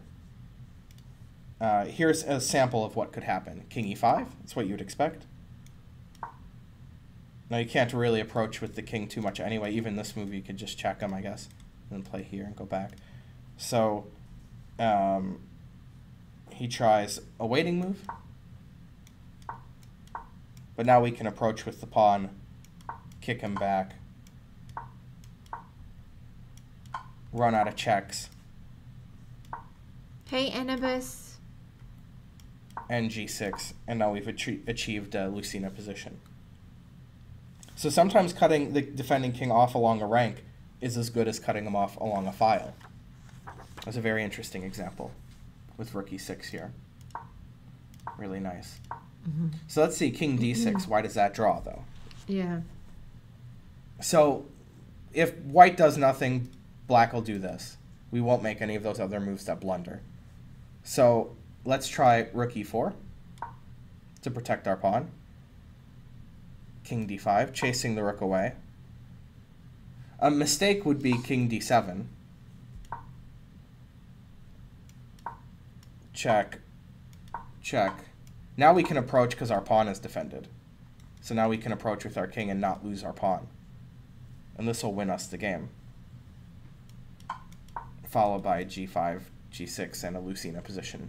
Uh, here's a sample of what could happen. King e5, that's what you would expect. Now you can't really approach with the king too much anyway. Even this move you could just check him, I guess, and play here and go back. So um, he tries a waiting move. But now we can approach with the pawn, kick him back, run out of checks, Hey, Anubis. and g6, and now we've achie- achieved a Lucena position. So sometimes cutting the defending king off along a rank is as good as cutting him off along a file. That's a very interesting example with rook e6 here. Really nice. Mm-hmm. So let's see, king d6. Mm-hmm. Why does that draw, though? Yeah. So if white does nothing, black will do this. We won't make any of those other moves that blunder. So let's try rook e4 to protect our pawn. King d5, chasing the rook away. A mistake would be king d7. Check. check. Now we can approach because our pawn is defended. So now we can approach with our king and not lose our pawn. And this will win us the game. Followed by g5, g6, and a Lucena position.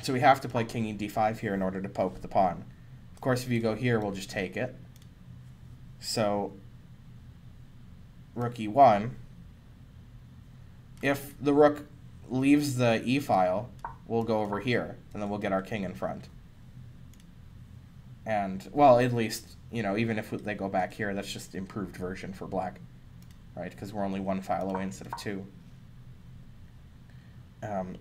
So we have to play king d5 here in order to poke the pawn. Of course, if you go here, we'll just take it. So rook e1. If the rook leaves the e file, we'll go over here, and then we'll get our king in front. And, well, at least, you know, even if they go back here, that's just improved version for black, right? Because we're only one file away instead of two. Um,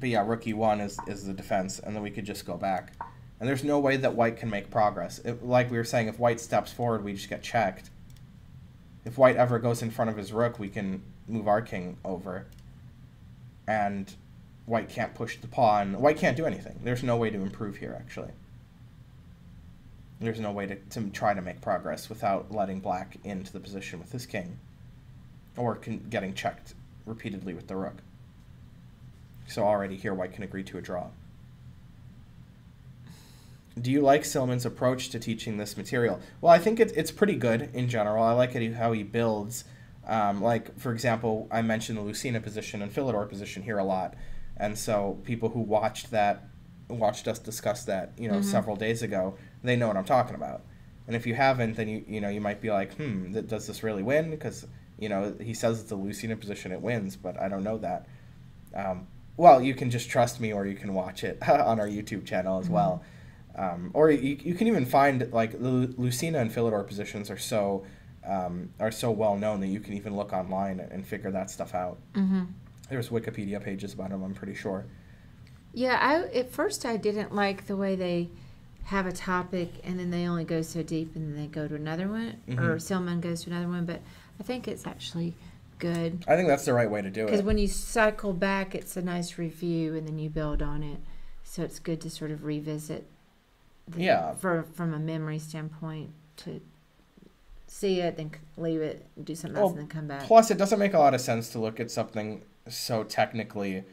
but yeah, rook e1 is, is the defense, and then we could just go back. And there's no way that white can make progress. It, like we were saying, if white steps forward, we just get checked. If white ever goes in front of his rook, we can move our king over. And white can't push the pawn. White can't do anything. There's no way to improve here, actually. There's no way to, to try to make progress without letting black into the position with his king. Or getting checked repeatedly with the rook. So already here, white can agree to a draw. Do you like Silman's approach to teaching this material? Well, I think it, it's pretty good in general. I like it how he builds. Um, like, for example, I mentioned the Lucena position and Philidor position here a lot. And so people who watched that, watched us discuss that, you know, mm-hmm. several days ago, they know what I'm talking about. And if you haven't, then you, you know, you might be like, hmm, th- does this really win? Because, you know, he says it's a Lucena position, it wins, but I don't know that. Um, well, you can just trust me, or you can watch it on our YouTube channel as mm-hmm. well. Um, or you, you can even find like the Lucena and Philidor positions are so um, are so well known that you can even look online and figure that stuff out. Mm-hmm. There's Wikipedia pages about them. I'm pretty sure. Yeah, I at first I didn't like the way they have a topic and then they only go so deep and then they go to another one, mm-hmm. or Silman goes to another one. But I think it's actually good. I think that's the right way to do it. Because when you cycle back, it's a nice review, and then you build on it. So it's good to sort of revisit. The, yeah. For from a memory standpoint, to see it, then leave it, do something well, else, and then come back. Plus, it doesn't make a lot of sense to look at something so technically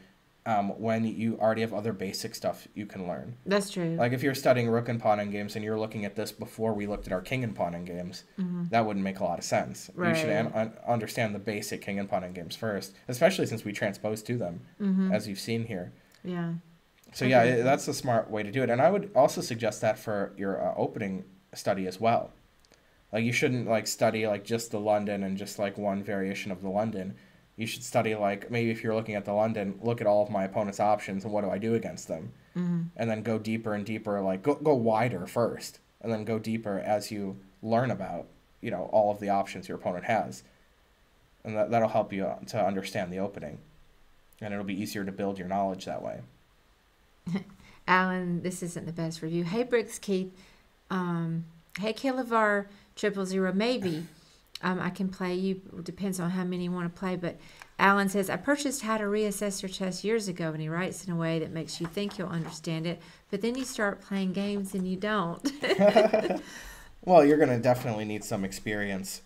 um, when you already have other basic stuff you can learn. That's true. Like if you're studying rook and pawn games and you're looking at this before we looked at our king and pawn games, mm-hmm. that wouldn't make a lot of sense. Right. You should an- understand the basic king and pawn games first, especially since we transpose to them, mm-hmm. as you've seen here. Yeah. So okay. yeah, that's a smart way to do it, and I would also suggest that for your uh, opening study as well. Like you shouldn't like study like just the London and just like one variation of the London you should study like maybe if you're looking at the London, look at all of my opponent's options and what do I do against them, mm-hmm. and then go deeper and deeper. Like go go wider first, and then go deeper as you learn about you know all of the options your opponent has, and that that'll help you to understand the opening, and it'll be easier to build your knowledge that way. Alan, this isn't the best review. Hey Bricks Keith, um, hey Kilovar triple zero maybe. Um, I can play you. Depends on how many you want to play. But Alan says, I purchased How to Reassess Your Chess years ago, and he writes in a way that makes you think you'll understand it, but then you start playing games and you don't. well, you're going to definitely need some experience.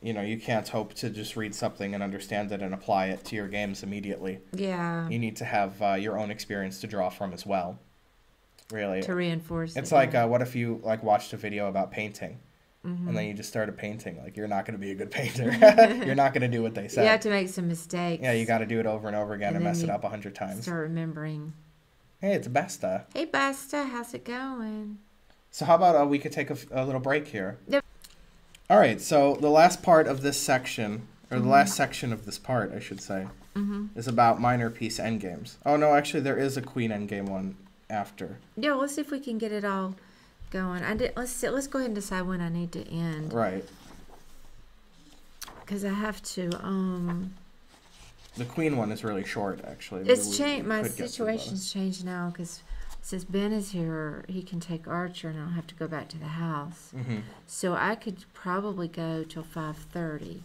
You know, you can't hope to just read something and understand it and apply it to your games immediately. Yeah. You need to have uh, your own experience to draw from as well. Really. To reinforce. It's it, like, yeah. uh, what if you like watched a video about painting? Mm-hmm. and then you just started painting. Like you're not going to be a good painter. you're not going to do what they say. You have to make some mistakes. Yeah, you got to do it over and over again and, and mess it up a hundred times. Start remembering. Hey, it's Besta. Hey, Besta, how's it going? So how about uh, we could take a, a little break here? Yep. All right. So the last part of this section, or mm-hmm. the last section of this part, I should say, mm-hmm. is about minor piece endgames. Oh no, actually, there is a queen endgame one after. Yeah, let's see if we can get it all going. I did. Let's see, let's go ahead and decide when I need to end. Right. Because I have to. Um. The queen one is really short, actually. It's changed. My situation's changed now because since Ben is here, he can take Archer, and I don't have to go back to the house. Mm-hmm. So I could probably go till five thirty.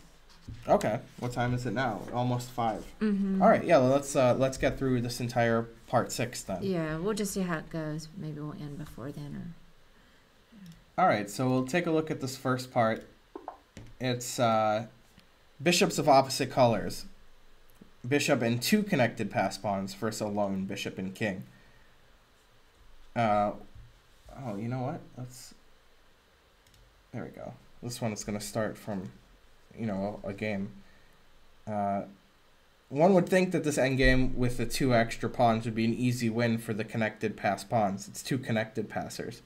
Okay. What time is it now? Almost 5 mm-hmm. All right. Yeah. Let's uh, let's get through this entire part six then. Yeah. We'll just see how it goes. Maybe we'll end before then, or. All right, so we'll take a look at this first part. It's uh, bishops of opposite colors. bishop and two connected pass pawns versus a lone bishop and king. Uh, oh, you know what? Let's. There we go. This one is going to start from, you know, a, a game. Uh, one would think that this endgame with the two extra pawns would be an easy win for the connected pass pawns. It's two connected passers.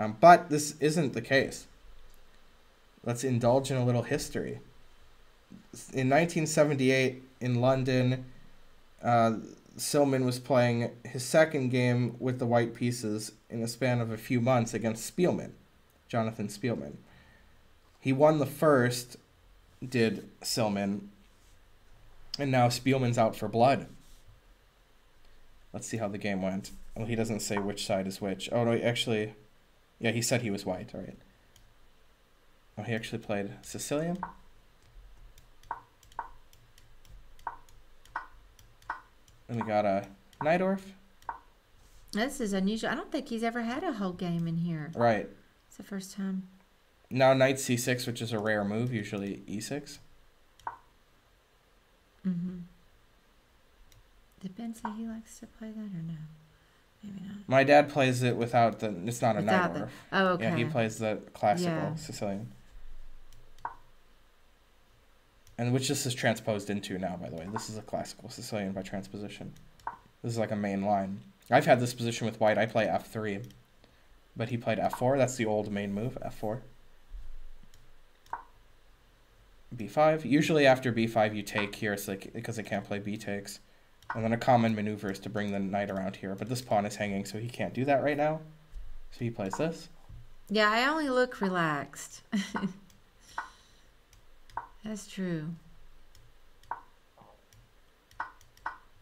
Um, but this isn't the case. Let's indulge in a little history. In 1978, in London, uh, Silman was playing his second game with the white pieces in a span of a few months against Speelman, Jonathan Speelman. He won the first, did Silman, and now Speelman's out for blood. Let's see how the game went. Well, he doesn't say which side is which. Oh, no, actually, yeah, he said he was white, all right. Oh, he actually played Sicilian? And we got a Najdorf. This is unusual. I don't think he's ever had a whole game in here. Right. It's the first time. Now knight c6, which is a rare move, usually e6. Mm-hmm. Did Ben say he likes to play that or no? Maybe not. My dad plays it without the. It's not a Without the- Oh, okay. Yeah, he plays the classical Yeah. Sicilian. And which this is transposed into now, by the way. This is a classical Sicilian by transposition. This is like a main line. I've had this position with white. I play f3. But he played f4. That's the old main move, f4. b5. Usually after b5 you take here it's like because it can't play b takes. And then a common maneuver is to bring the knight around here. But this pawn is hanging, so he can't do that right now. So he plays this. Yeah, I only look relaxed. That's true.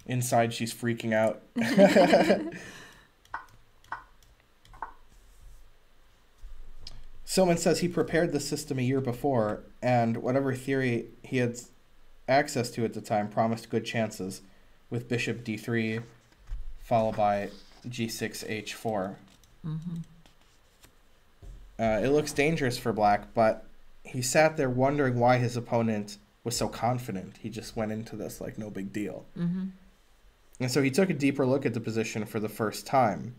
Inside, she's freaking out. Someone says he prepared the system a year before, and whatever theory he had access to at the time promised good chances, with bishop d3 followed by g6 h4. Mm-hmm. Uh, it looks dangerous for black, but he sat there wondering why his opponent was so confident. He just went into this like no big deal. Mm-hmm. And so he took a deeper look at the position for the first time,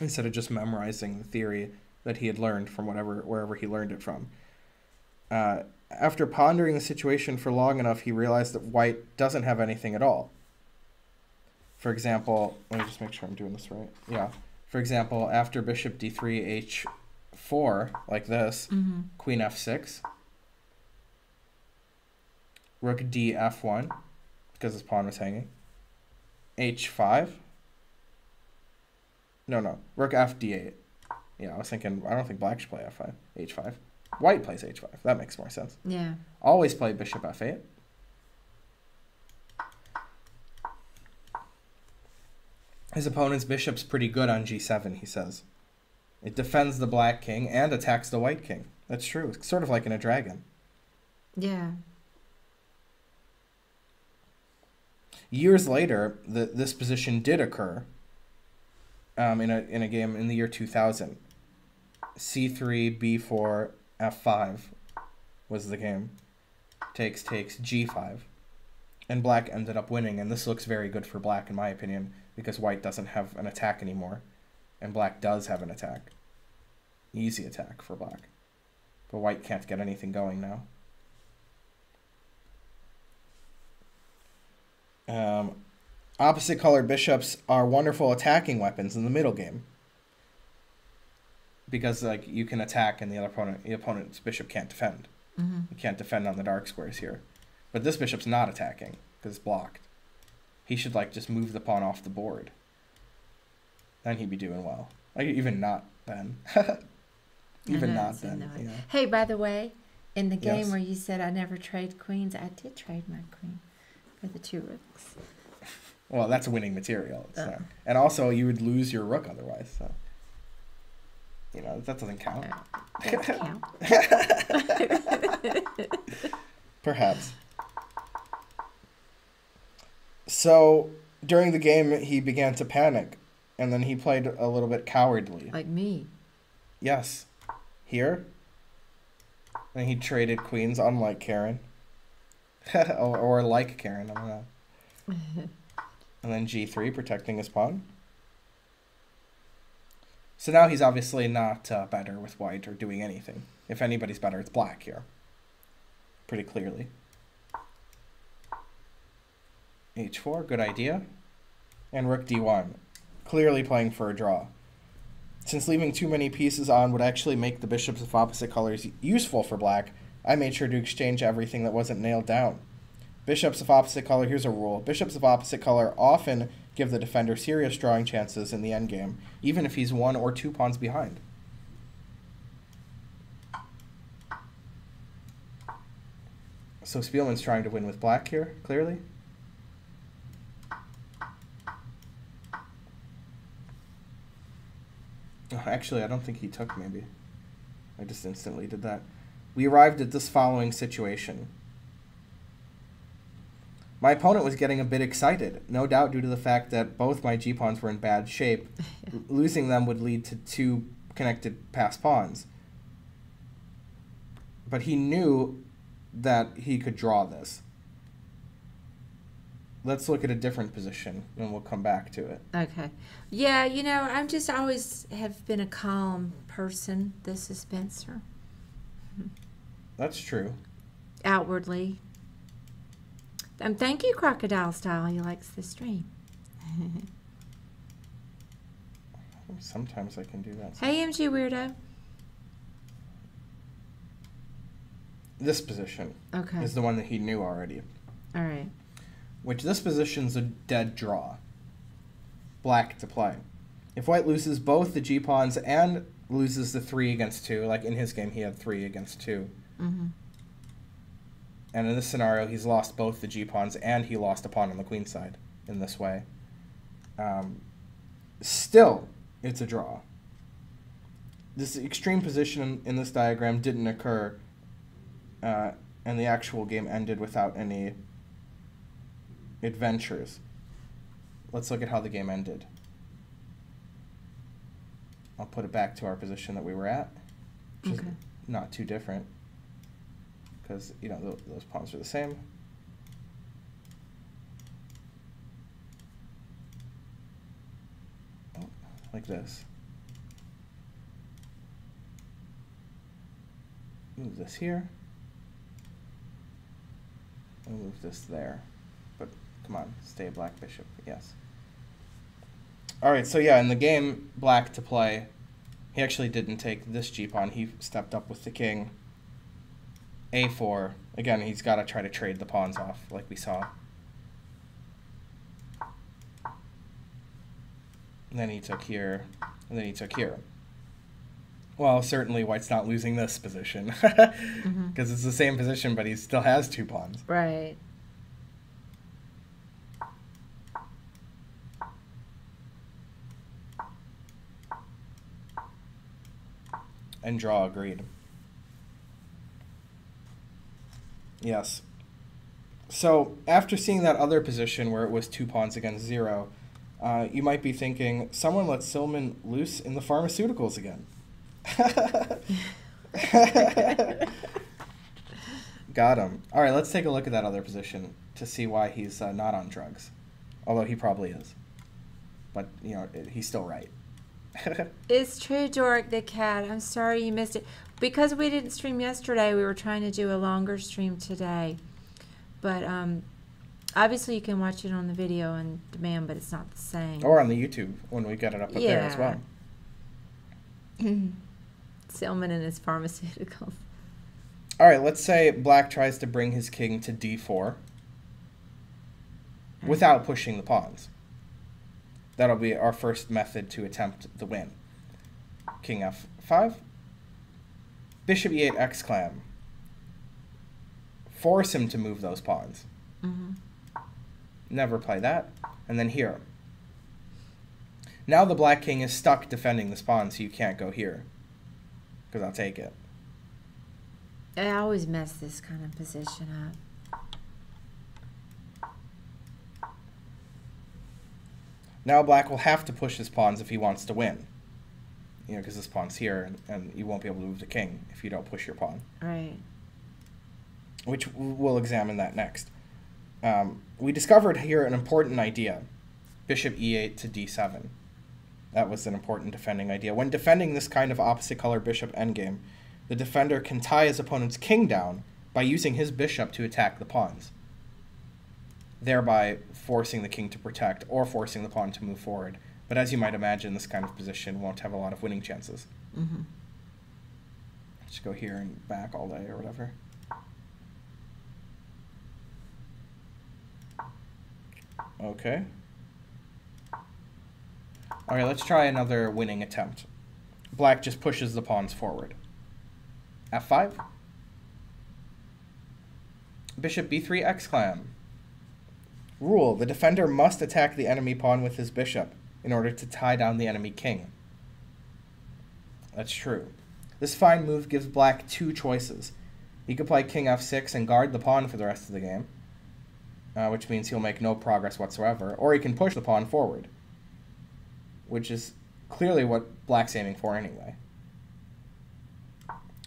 instead of just memorizing the theory that he had learned from whatever wherever he learned it from. Uh, after pondering the situation for long enough, he realized that white doesn't have anything at all. For example, let me just make sure I'm doing this right. Yeah. For example, after bishop d3 h4 like this, Mm-hmm. queen f6, rook d f1 because his pawn was hanging, h5. No, no, rook f d8. Yeah, I was thinking. I don't think black should play f5, h5. White plays h5. That makes more sense. Yeah. Always play bishop f8. His opponent's bishop's pretty good on g7, he says. It defends the black king and attacks the white king. That's true. It's sort of like in a dragon. Yeah. Years later, the, this position did occur um, in, a, in a game in the year 2000. c3, b4, f5 was the game. Takes, takes, g5. And black ended up winning, and this looks very good for black, in my opinion, because white doesn't have an attack anymore, and black does have an attack. Easy attack for black. But white can't get anything going now. Um, opposite colored bishops are wonderful attacking weapons in the middle game. Because like you can attack and the other opponent the opponent's bishop can't defend. Mm-hmm. You can't defend on the dark squares here. But this bishop's not attacking because it's blocked. He should like just move the pawn off the board. Then he'd be doing well. Like even not then. even know, not then. annoying. Yeah. Hey, by the way, in the game Yes. where you said I never trade queens, I did trade my queen for the two rooks. Well, that's winning material. Not- And also, you would lose your rook otherwise. So, you know that doesn't count. Doesn't count. Perhaps. So during the game, he began to panic, and then he played a little bit cowardly. Like me. Yes, here. And he traded queens, unlike Karen, or, or like Karen. I don't know. and then g3 protecting his pawn. So now he's obviously not uh, better with white or doing anything. If anybody's better, it's black here. Pretty clearly. H4, good idea. And rook d1, clearly playing for a draw. Since leaving too many pieces on would actually make the bishops of opposite colors useful for black, I made sure to exchange everything that wasn't nailed down. Bishops of opposite color, here's a rule. Bishops of opposite color often give the defender serious drawing chances in the endgame, even if he's one or two pawns behind. So Speelman's trying to win with black here, clearly. actually, I don't think he took, maybe. I just instantly did that. We arrived at this following situation. My opponent was getting a bit excited, no doubt due to the fact that both my g-pawns were in bad shape. Losing them would lead to two connected pass pawns. But he knew that he could draw this. Let's look at a different position and we'll come back to it. Okay. Yeah, you know, I'm just always have been a calm person, This the suspenser. That's true. Outwardly, um, thank you, Crocodile Style. He likes the stream. Sometimes I can do that. Hey, MG Weirdo. This position Okay. is the one that he knew already. All right. Which this position's a dead draw. Black to play. If white loses both the g pawns and loses the three against two, like in his game he had three against two. Mm-hmm. And in this scenario, he's lost both the g pawns and he lost a pawn on the queen side in this way. Um, still, it's a draw. This extreme position in, in this diagram didn't occur, uh, and the actual game ended without any adventures. Let's look at how the game ended. I'll put it back to our position that we were at, which Okay. is not too different because you know th those pawns are the same. Oh, like this. Move this here. And move this there. Come on, stay a black bishop. Yes. All right. So yeah, in the game, black to play. He actually didn't take this g pawn. He stepped up with the king a4. Again, he's got to try to trade the pawns off, like we saw. And then he took here, and then he took here. Well, certainly white's not losing this position, because Mhm. it's the same position, but he still has two pawns. Right. And draw agreed. Yes. So after seeing that other position where it was two pawns against zero, uh, you might be thinking, someone let Silman loose in the pharmaceuticals again. Got him. All right, let's take a look at that other position to see why he's uh, not on drugs. Although he probably is. But, you know, he's still right. It's true, Doric the cat. I'm sorry you missed it. Because we didn't stream yesterday, we were trying to do a longer stream today. But um, obviously, you can watch it on the video on demand, but it's not the same. or on the YouTube when we get it up, up there as well. Silman and his pharmaceuticals. All right, let's say black tries to bring his king to d4 without pushing the pawns. That'll be our first method to attempt the win. King f5. Bishop e8 exclam. Force him to move those pawns. hmm Never play that. And then here. Now the black king is stuck defending this pawn, so you can't go here. Because I'll take it. I always mess this kind of position up. Now black will have to push his pawns if he wants to win. You know, because this pawn's here, and, and you won't be able to move the king if you don't push your pawn. Right. Which we'll examine that next. Um, we discovered here an important idea bishop e8 to d7. That was an important defending idea. When defending this kind of opposite color bishop endgame, the defender can tie his opponent's king down by using his bishop to attack the pawns, thereby forcing the king to protect or forcing the pawn to move forward. But as you might imagine, this kind of position won't have a lot of winning chances. Mm-hmm. Just go here and back all day or whatever. Okay. Okay, let's try another winning attempt. Black just pushes the pawns forward. F5. Bishop b3 exclam. Rule, the defender must attack the enemy pawn with his bishop in order to tie down the enemy king. That's true. This fine move gives black two choices. He could play king f6 and guard the pawn for the rest of the game, uh, which means he'll make no progress whatsoever, or he can push the pawn forward, which is clearly what black's aiming for anyway.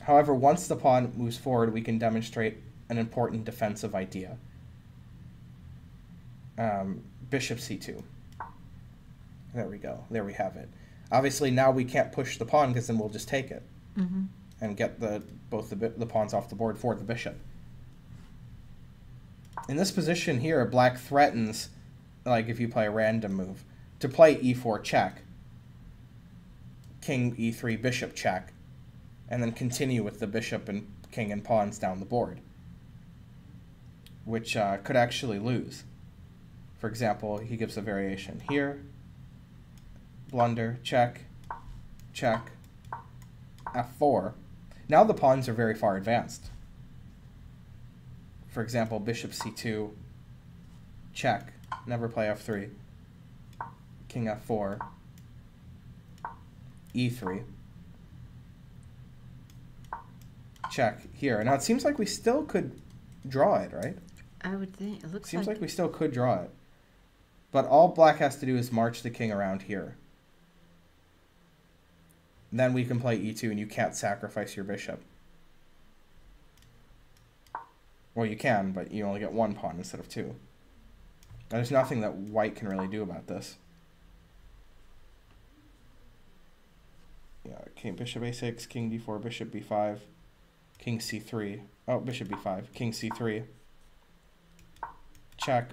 However, once the pawn moves forward, we can demonstrate an important defensive idea. Um, bishop c2. There we go. There we have it. Obviously, now we can't push the pawn because then we'll just take it Mm-hmm. and get the both the the pawns off the board for the bishop. In this position here, black threatens, like if you play a random move, to play e4 check, king e3 bishop check, and then continue with the bishop and king and pawns down the board, which uh, could actually lose. For example, he gives a variation here, blunder, check, check, f4. Now the pawns are very far advanced. For example, bishop c2, check, never play f3, king f4, e3, check here. Now it seems like we still could draw it, right? I would think it looks Seems like, like we still could draw it. But all black has to do is march the king around here. Then we can play e2 and you can't sacrifice your bishop. Well, you can, but you only get one pawn instead of two. There's nothing that white can really do about this. Yeah, king bishop a6, king d4, bishop b5, king c3. Oh, bishop b5, king c3. Check.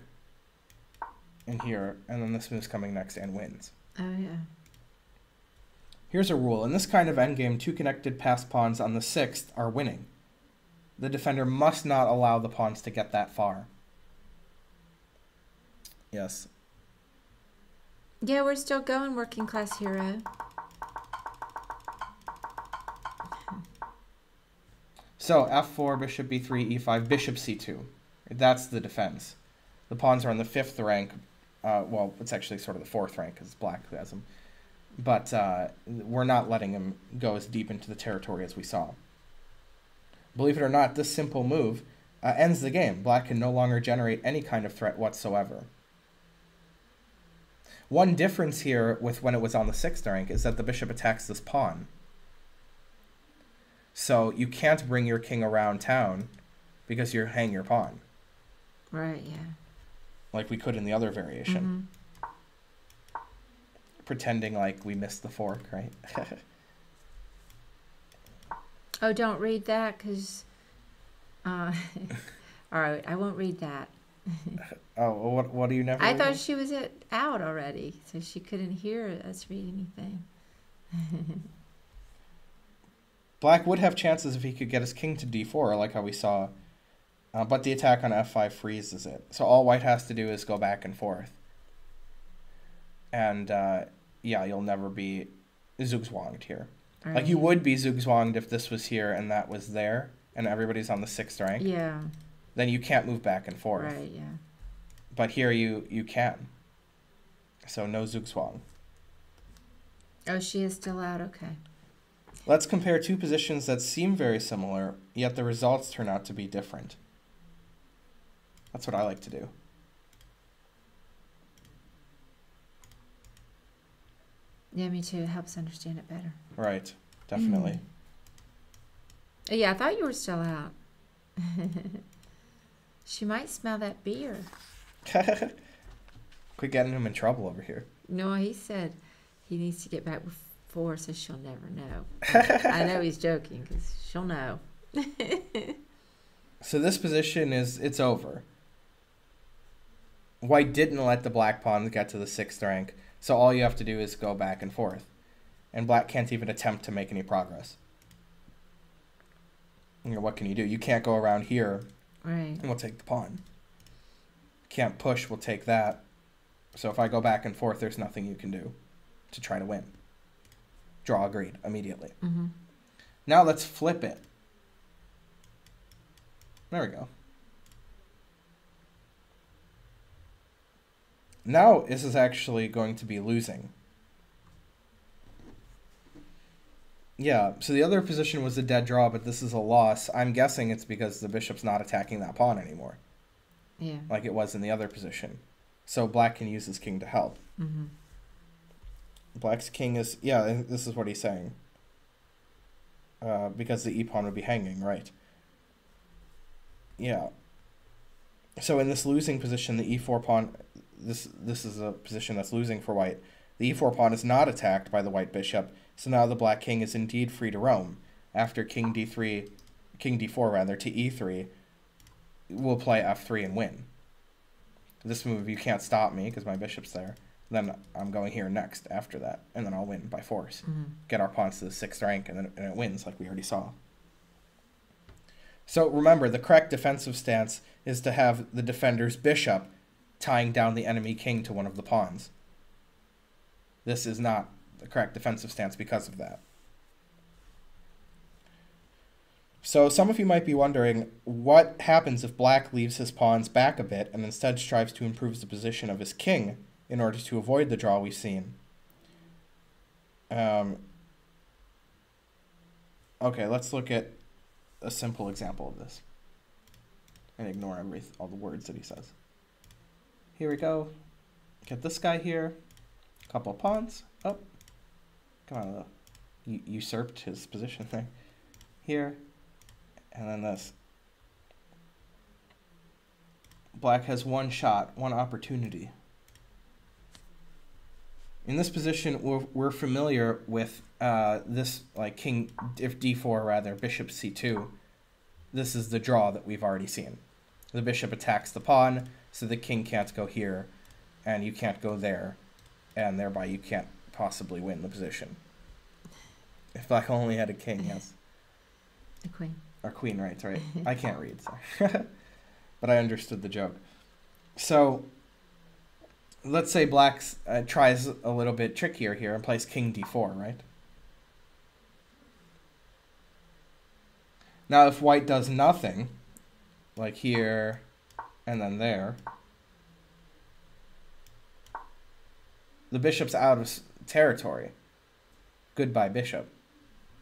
And here, and then this move's coming next and wins. oh yeah. Here's a rule. In this kind of endgame, two connected passed pawns on the sixth are winning. The defender must not allow the pawns to get that far. Yes. Yeah, we're still going, working class hero. So f4, bishop b3, e5, bishop c2. That's the defense. The pawns are on the fifth rank. Uh, well, it's actually sort of the fourth rank because black has them. But uh, we're not letting him go as deep into the territory as we saw. Believe it or not, this simple move uh, ends the game. Black can no longer generate any kind of threat whatsoever. One difference here with when it was on the sixth rank is that the bishop attacks this pawn. So you can't bring your king around town because you hang your pawn, Right, yeah. Like we could in the other variation, Mhm. pretending like we missed the fork, right? Oh, don't read that because. Uh, all right, I won't read that. oh, well, what what do you never? I read? thought she was at, out already, so she couldn't hear us read anything. Black would have chances if he could get his king to d4, like how we saw, uh, but the attack on f5 freezes it. So all white has to do is go back and forth. And uh, yeah, you'll never be zugzwanged here. Like you would be zugzwanged if this was here and that was there, and everybody's on the sixth rank. Yeah, Then you can't move back and forth. right, yeah. But here you you can. So no zugzwang. Oh, she is still out, okay. Let's compare two positions that seem very similar, yet the results turn out to be different. That's what I like to do. Yeah, me too. It helps understand it better. Right, definitely. Mm. Oh, yeah, I thought you were still out. she might smell that beer. Quit getting him in trouble over here. No, he said he needs to get back before, so she'll never know. I know he's joking because she'll know. So this position is it's over. White didn't let the black pawns get to the sixth rank, so all you have to do is go back and forth. And black can't even attempt to make any progress. You know, what can you do? You can't go around here Right. and we'll take the pawn. Can't push, we'll take that. So if I go back and forth, there's nothing you can do to try to win. Draw agreed immediately. Mm-hmm. Now let's flip it. There we go. Now this is actually going to be losing. Yeah, so the other position was a dead draw, but this is a loss. I'm guessing it's because the bishop's not attacking that pawn anymore, Yeah. like it was in the other position. So black can use his king to help. Mm-hmm. Black's king is yeah. This is what he's saying. Uh, because the e pawn would be hanging, right? Yeah. So in this losing position, the e4 pawn, this this is a position that's losing for white. The e4 pawn is not attacked by the white bishop, so now the black king is indeed free to roam. After king d3, king d4 rather to e3, we'll play f3 and win. This move you can't stop me because my bishop's there. Then I'm going here next after that, and then I'll win by force. Mm-hmm. Get our pawns to the sixth rank, and then and it wins like we already saw. So remember, the correct defensive stance is to have the defender's bishop tying down the enemy king to one of the pawns. This is not the correct defensive stance because of that. So some of you might be wondering what happens if black leaves his pawns back a bit and instead strives to improve the position of his king in order to avoid the draw we've seen. Um, okay, let's look at a simple example of this and ignore every all the words that he says. Here we go. Get this guy here. Couple of pawns. Oh, come on, usurped his position there. Here, and then this. Black has one shot, one opportunity. In this position, we're, we're familiar with uh, this, like king, if d4 rather, bishop c2. This is the draw that we've already seen. The bishop attacks the pawn, so the king can't go here, and you can't go there, and thereby you can't possibly win the position. If black only had a king, yes. A queen. Or queen, right, right. I can't read, sorry. but I understood the joke. So, let's say black uh, tries a little bit trickier here and plays king d4, right? Now, if white does nothing, like here and then there, the bishop's out of territory. Goodbye, bishop.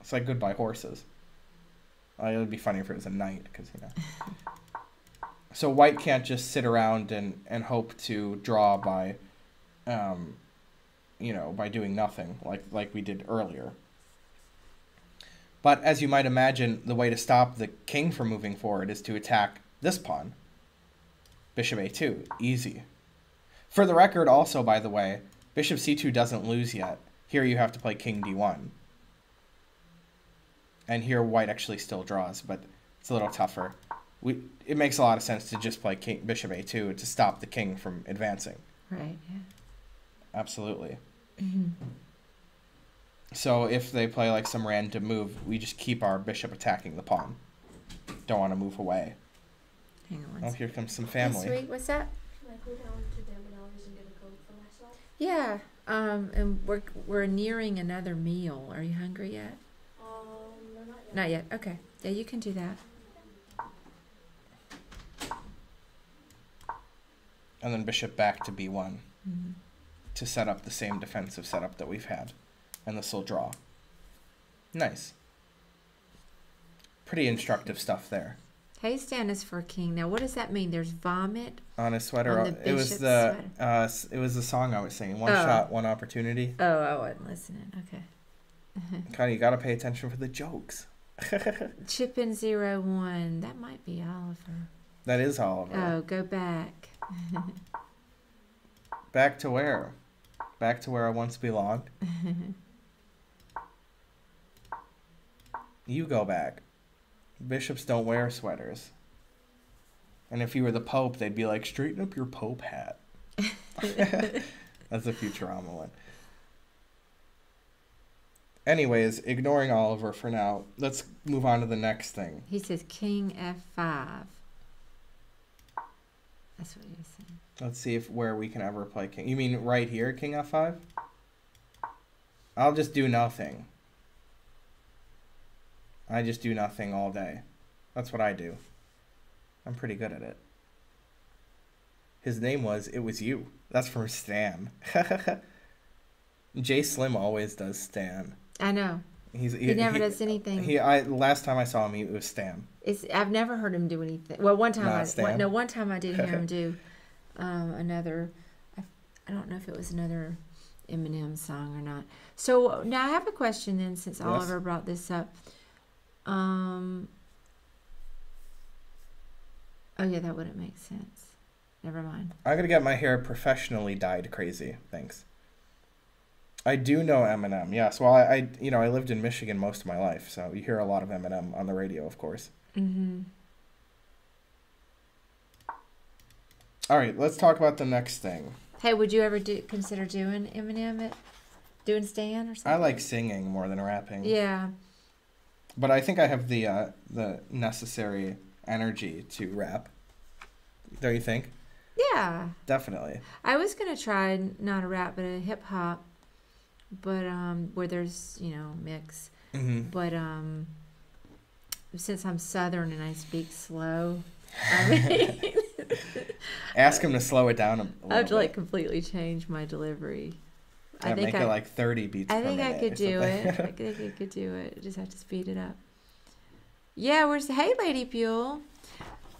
It's like goodbye, horses. Uh, it would be funny if it was a knight, because you know. so white can't just sit around and and hope to draw by, um, you know, by doing nothing like like we did earlier. But as you might imagine, the way to stop the king from moving forward is to attack this pawn. Bishop a2, easy. For the record, also by the way, bishop c2 doesn't lose yet. Here you have to play king d1 and here white actually still draws, but it's a little tougher. We it makes a lot of sense to just play king bishop a2 to stop the king from advancing. Right. Yeah. Absolutely. Mm-hmm. So if they play like some random move, we just keep our bishop attacking the pawn. Don't want to move away. Hang on. Oh, One here comes some second. family. Sweet. What's that? Can I go down to them hours and get a coat for myself? Yeah. Um. And we're we're nearing another meal. Are you hungry yet? Um, no, not yet. Not yet. Okay. Yeah, you can do that. And then bishop back to b1 Mm-hmm. to set up the same defensive setup that we've had. And this will draw. Nice. Pretty instructive stuff there. Haystand is for king. Now, what does that mean? There's vomit. on a sweater. On the it was the uh, it was the song I was singing. One Oh. shot, one opportunity. Oh, I wasn't listening. Okay. Kind of, you gotta pay attention for the jokes. Chip in zero one. That might be Oliver. That is Oliver. Oh, go back. Back to where? Back to where I once belonged. you go back. Bishops don't wear sweaters. And if you were the Pope, they'd be like, straighten up your Pope hat. That's a Futurama one. Anyways, ignoring Oliver for now, let's move on to the next thing. He says King F5. That's what he was saying. Let's see if where we can ever play king. You mean right here, king f5? I'll just do nothing. I just do nothing all day. That's what I do. I'm pretty good at it. His name was It Was You. That's from Stan. Jay Slim always does Stan. I know. He's He, never does anything. He I last time I saw him, he it was Stan. It's, I've never heard him do anything. Well, one time, Not I, Stan? one, no, one time I did hear him do um, another. I, I don't know if it was another Eminem song or not. So now I have a question then, since Yes. Oliver brought this up. Um. Oh yeah, that wouldn't make sense. Never mind. I'm gonna get my hair professionally dyed crazy. Thanks. I do know Eminem. Yes. Well, I, I you know I lived in Michigan most of my life, so you hear a lot of Eminem on the radio, of course. Mm-hmm. All right, let's talk about the next thing. Hey, would you ever do consider doing Eminem at doing Stan or something? I like singing more than rapping. Yeah. But I think I have the uh, the necessary energy to rap. Don't you think? Yeah. Definitely. I was gonna try not a rap, but a hip hop, but um, where there's you know mix. hmm But um, since I'm Southern and I speak slow, I mean, Ask him to slow it down a, a little I have to bit. like completely change my delivery. Yeah, I think make I, it like 30 beats I think I could do something. it. I think I could do it. I just have to speed it up. Yeah, we're hey, Lady Buell.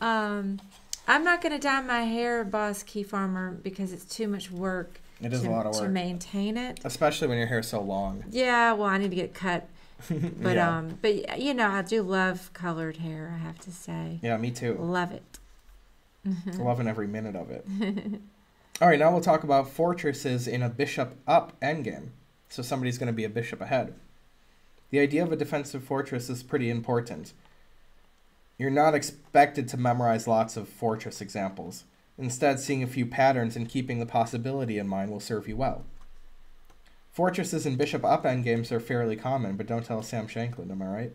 Um, I'm not gonna dye my hair, Boss Key Farmer, because it's too much work. It is to, a lot of work to maintain it. Especially when your hair's so long. Yeah, well, I need to get cut, but yeah. um, but you know, I do love colored hair. I have to say, yeah, me too. love it. Loving every minute of it. All right, now we'll talk about fortresses in a bishop up endgame. So somebody's going to be a bishop ahead. The idea of a defensive fortress is pretty important. You're not expected to memorize lots of fortress examples. Instead, seeing a few patterns and keeping the possibility in mind will serve you well. Fortresses in bishop up endgames are fairly common, but don't tell Sam Shankland, am I right?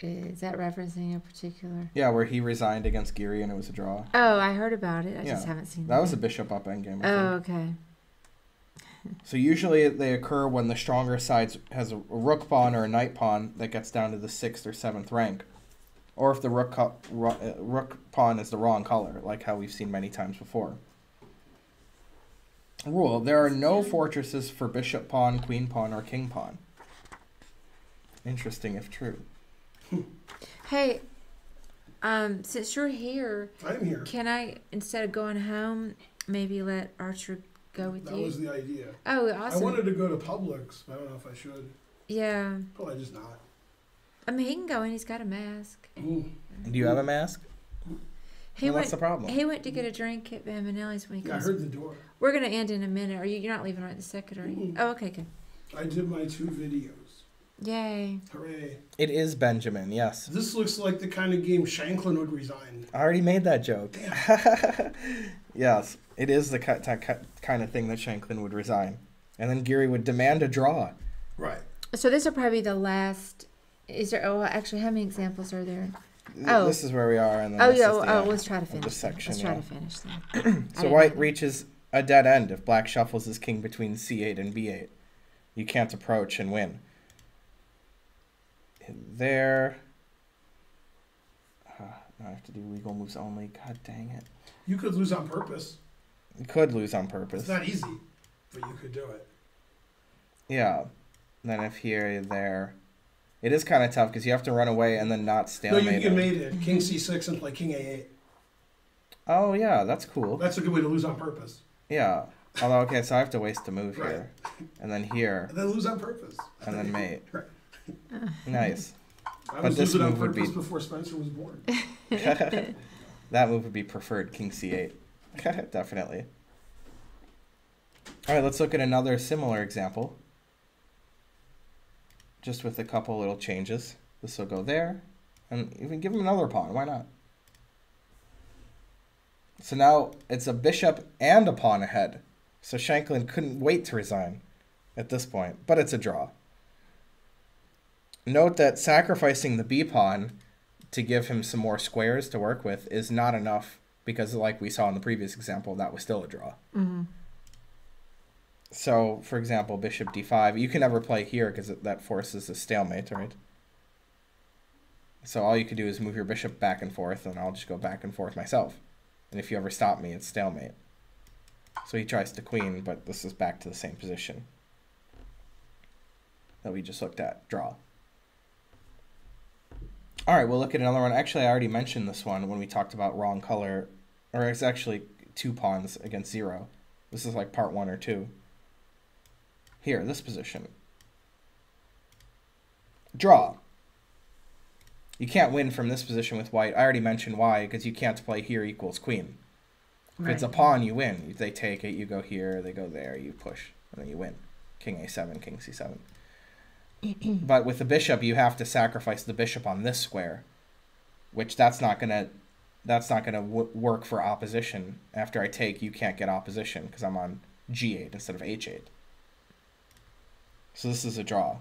Is that referencing a particular? Yeah, where he resigned against Geary and it was a draw. Oh, I heard about it. I just haven't seen. That that was a bishop up endgame. Oh, okay. So usually they occur when the stronger side has a rook pawn or a knight pawn that gets down to the sixth or seventh rank, or if the rook uh, rook pawn is the wrong color, like how we've seen many times before. Rule: There are no fortresses for bishop pawn, queen pawn, or king pawn. Interesting if true. Hey, um, since you're here, I'm here. can I instead of going home, maybe let Archer go with That you? was the idea. oh, awesome! I wanted to go to Publix, but I don't know if I should. Yeah. Probably just not. I mean, he can go in. He's got a mask. Ooh. Do you have a mask? He Well, went. what's the problem? He went to get a drink at Van Manelli's when he Yeah, I heard the door. We're gonna end in a minute. Are you? You're not leaving right this second, are you? Mm-mm. Oh, okay, good. I did my two videos. Yay. Hooray. It is Benjamin. Yes. This looks like the kind of game Shankland would resign. I already made that joke. yes, it is the ki- kind of thing that Shankland would resign. And then Geary would demand a draw. Right. So this will probably be the last. Is there? Oh, actually, how many examples are there? Oh. This is where we are. And then Oh this yeah. is Oh, the oh, end let's try to finish. this section. let's try yeah. to finish then. So white know reaches a dead end if black shuffles his king between c8 and b8. You can't approach and win. There. Uh, now I have to do legal moves only. God dang it. You could lose on purpose. You could lose on purpose. It's not easy, but you could do it. Yeah. Then if here, there. It is kind of tough because you have to run away and then not No, stalemate. you, you him. made it. King c6 and play king a8. Oh yeah, that's cool. That's a good way to lose on purpose. Yeah. Although okay, so I have to waste a move Right. here, and then here, And then lose on purpose. and then mate. Right. Nice. I But was this losing on move would be- before Spencer was born. That move would be preferred, king c8. Definitely. All right, let's look at another similar example. Just with a couple little changes. This will go there, and even give him another pawn. Why not? So now it's a bishop and a pawn ahead. So Shankland couldn't wait to resign at this point, but it's a draw. Note that sacrificing the b pawn to give him some more squares to work with is not enough because, like we saw in the previous example, that was still a draw. Mm-hmm. So, for example, bishop d5, you can never play here because that forces a stalemate, right? So all you could do is move your bishop back and forth, and I'll just go back and forth myself. And if you ever stop me, it's stalemate. So he tries to queen, but this is back to the same position that we just looked at, draw. All right, we'll look at another one. Actually, I already mentioned this one when we talked about wrong color, or it's actually two pawns against zero. This is like part one or two. Here, this position. Draw. You can't win from this position with white. I already mentioned why, because you can't play here equals queen. If it's a pawn, you win. They take it, you go here, they go there, you push, and then you win. King a7, king c7. But with the bishop, you have to sacrifice the bishop on this square, which that's not gonna, that's not gonna w- work for opposition. After I take, you can't get opposition because I'm on g8 instead of h8. So this is a draw.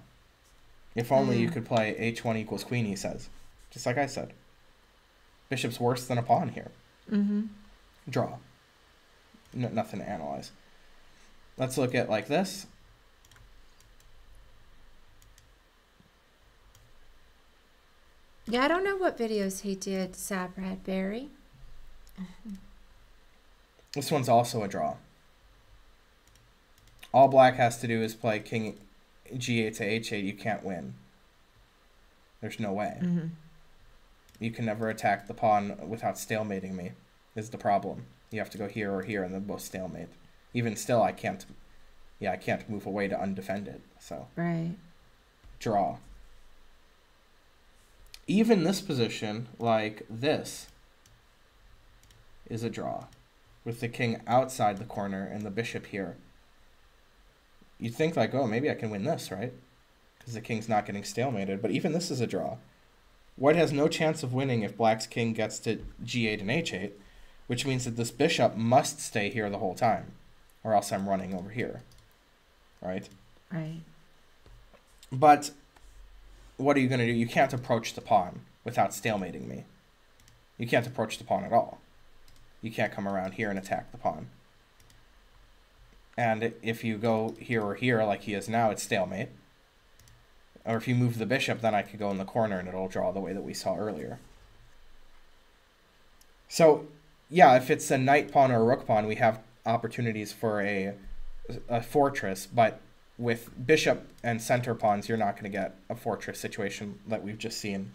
If only you Mm. could play h1 equals queen, he says. Just like I said. Bishop's worse than a pawn here. Mm-hmm. Draw. No, nothing to analyze. Let's look at like this. Yeah, I don't know what videos he did, Sab Bradbury. This one's also a draw. All black has to do is play king g8 to h8. You can't win. There's no way. Mm-hmm. You can never attack the pawn without stalemating me, is the problem. You have to go here or here and then both stalemate. Even still, I can't, yeah, I can't move away to undefend it. So, Right. draw. Even this position, like this, is a draw. With the king outside the corner and the bishop here. You'd think, like, oh, maybe I can win this, right? Because the king's not getting stalemated. But even this is a draw. White has no chance of winning if black's king gets to g8 and h8, which means that this bishop must stay here the whole time, or else I'm running over here, right? Right. But what are you going to do? You can't approach the pawn without stalemating me. You can't approach the pawn at all. You can't come around here and attack the pawn. And if you go here or here like he is now, it's stalemate. Or if you move the bishop, then I could go in the corner and it'll draw the way that we saw earlier. So, yeah, if it's a knight pawn or a rook pawn, we have opportunities for a, a fortress, but with bishop and center pawns, you're not going to get a fortress situation that we've just seen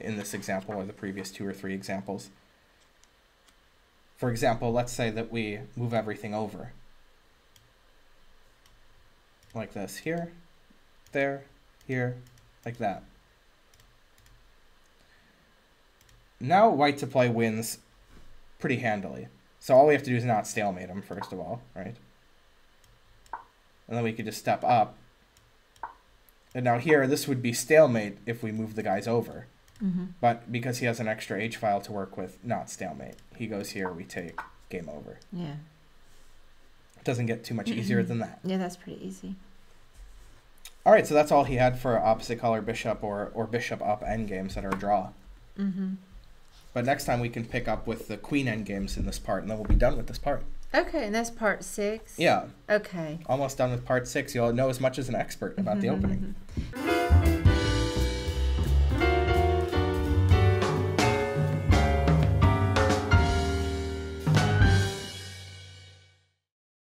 in this example or the previous two or three examples. For example, let's say that we move everything over. Like this. Here, there, here, like that. Now white to play wins pretty handily. So all we have to do is not stalemate him, first of all, right? And then we could just step up. And now here, this would be stalemate if we move the guys over. Mm-hmm. But because he has an extra H file to work with, not stalemate. He goes here, we take, game over. Yeah. It doesn't get too much easier than that. Yeah, that's pretty easy. All right, so that's all he had for opposite color bishop or, or bishop up end games that are a draw. Mm-hmm. But next time we can pick up with the queen end games in this part, and then we'll be done with this part. Okay, and that's part six. Yeah, Okay. almost done with part six. You'll know as much as an expert about the Mhm, opening. mhm.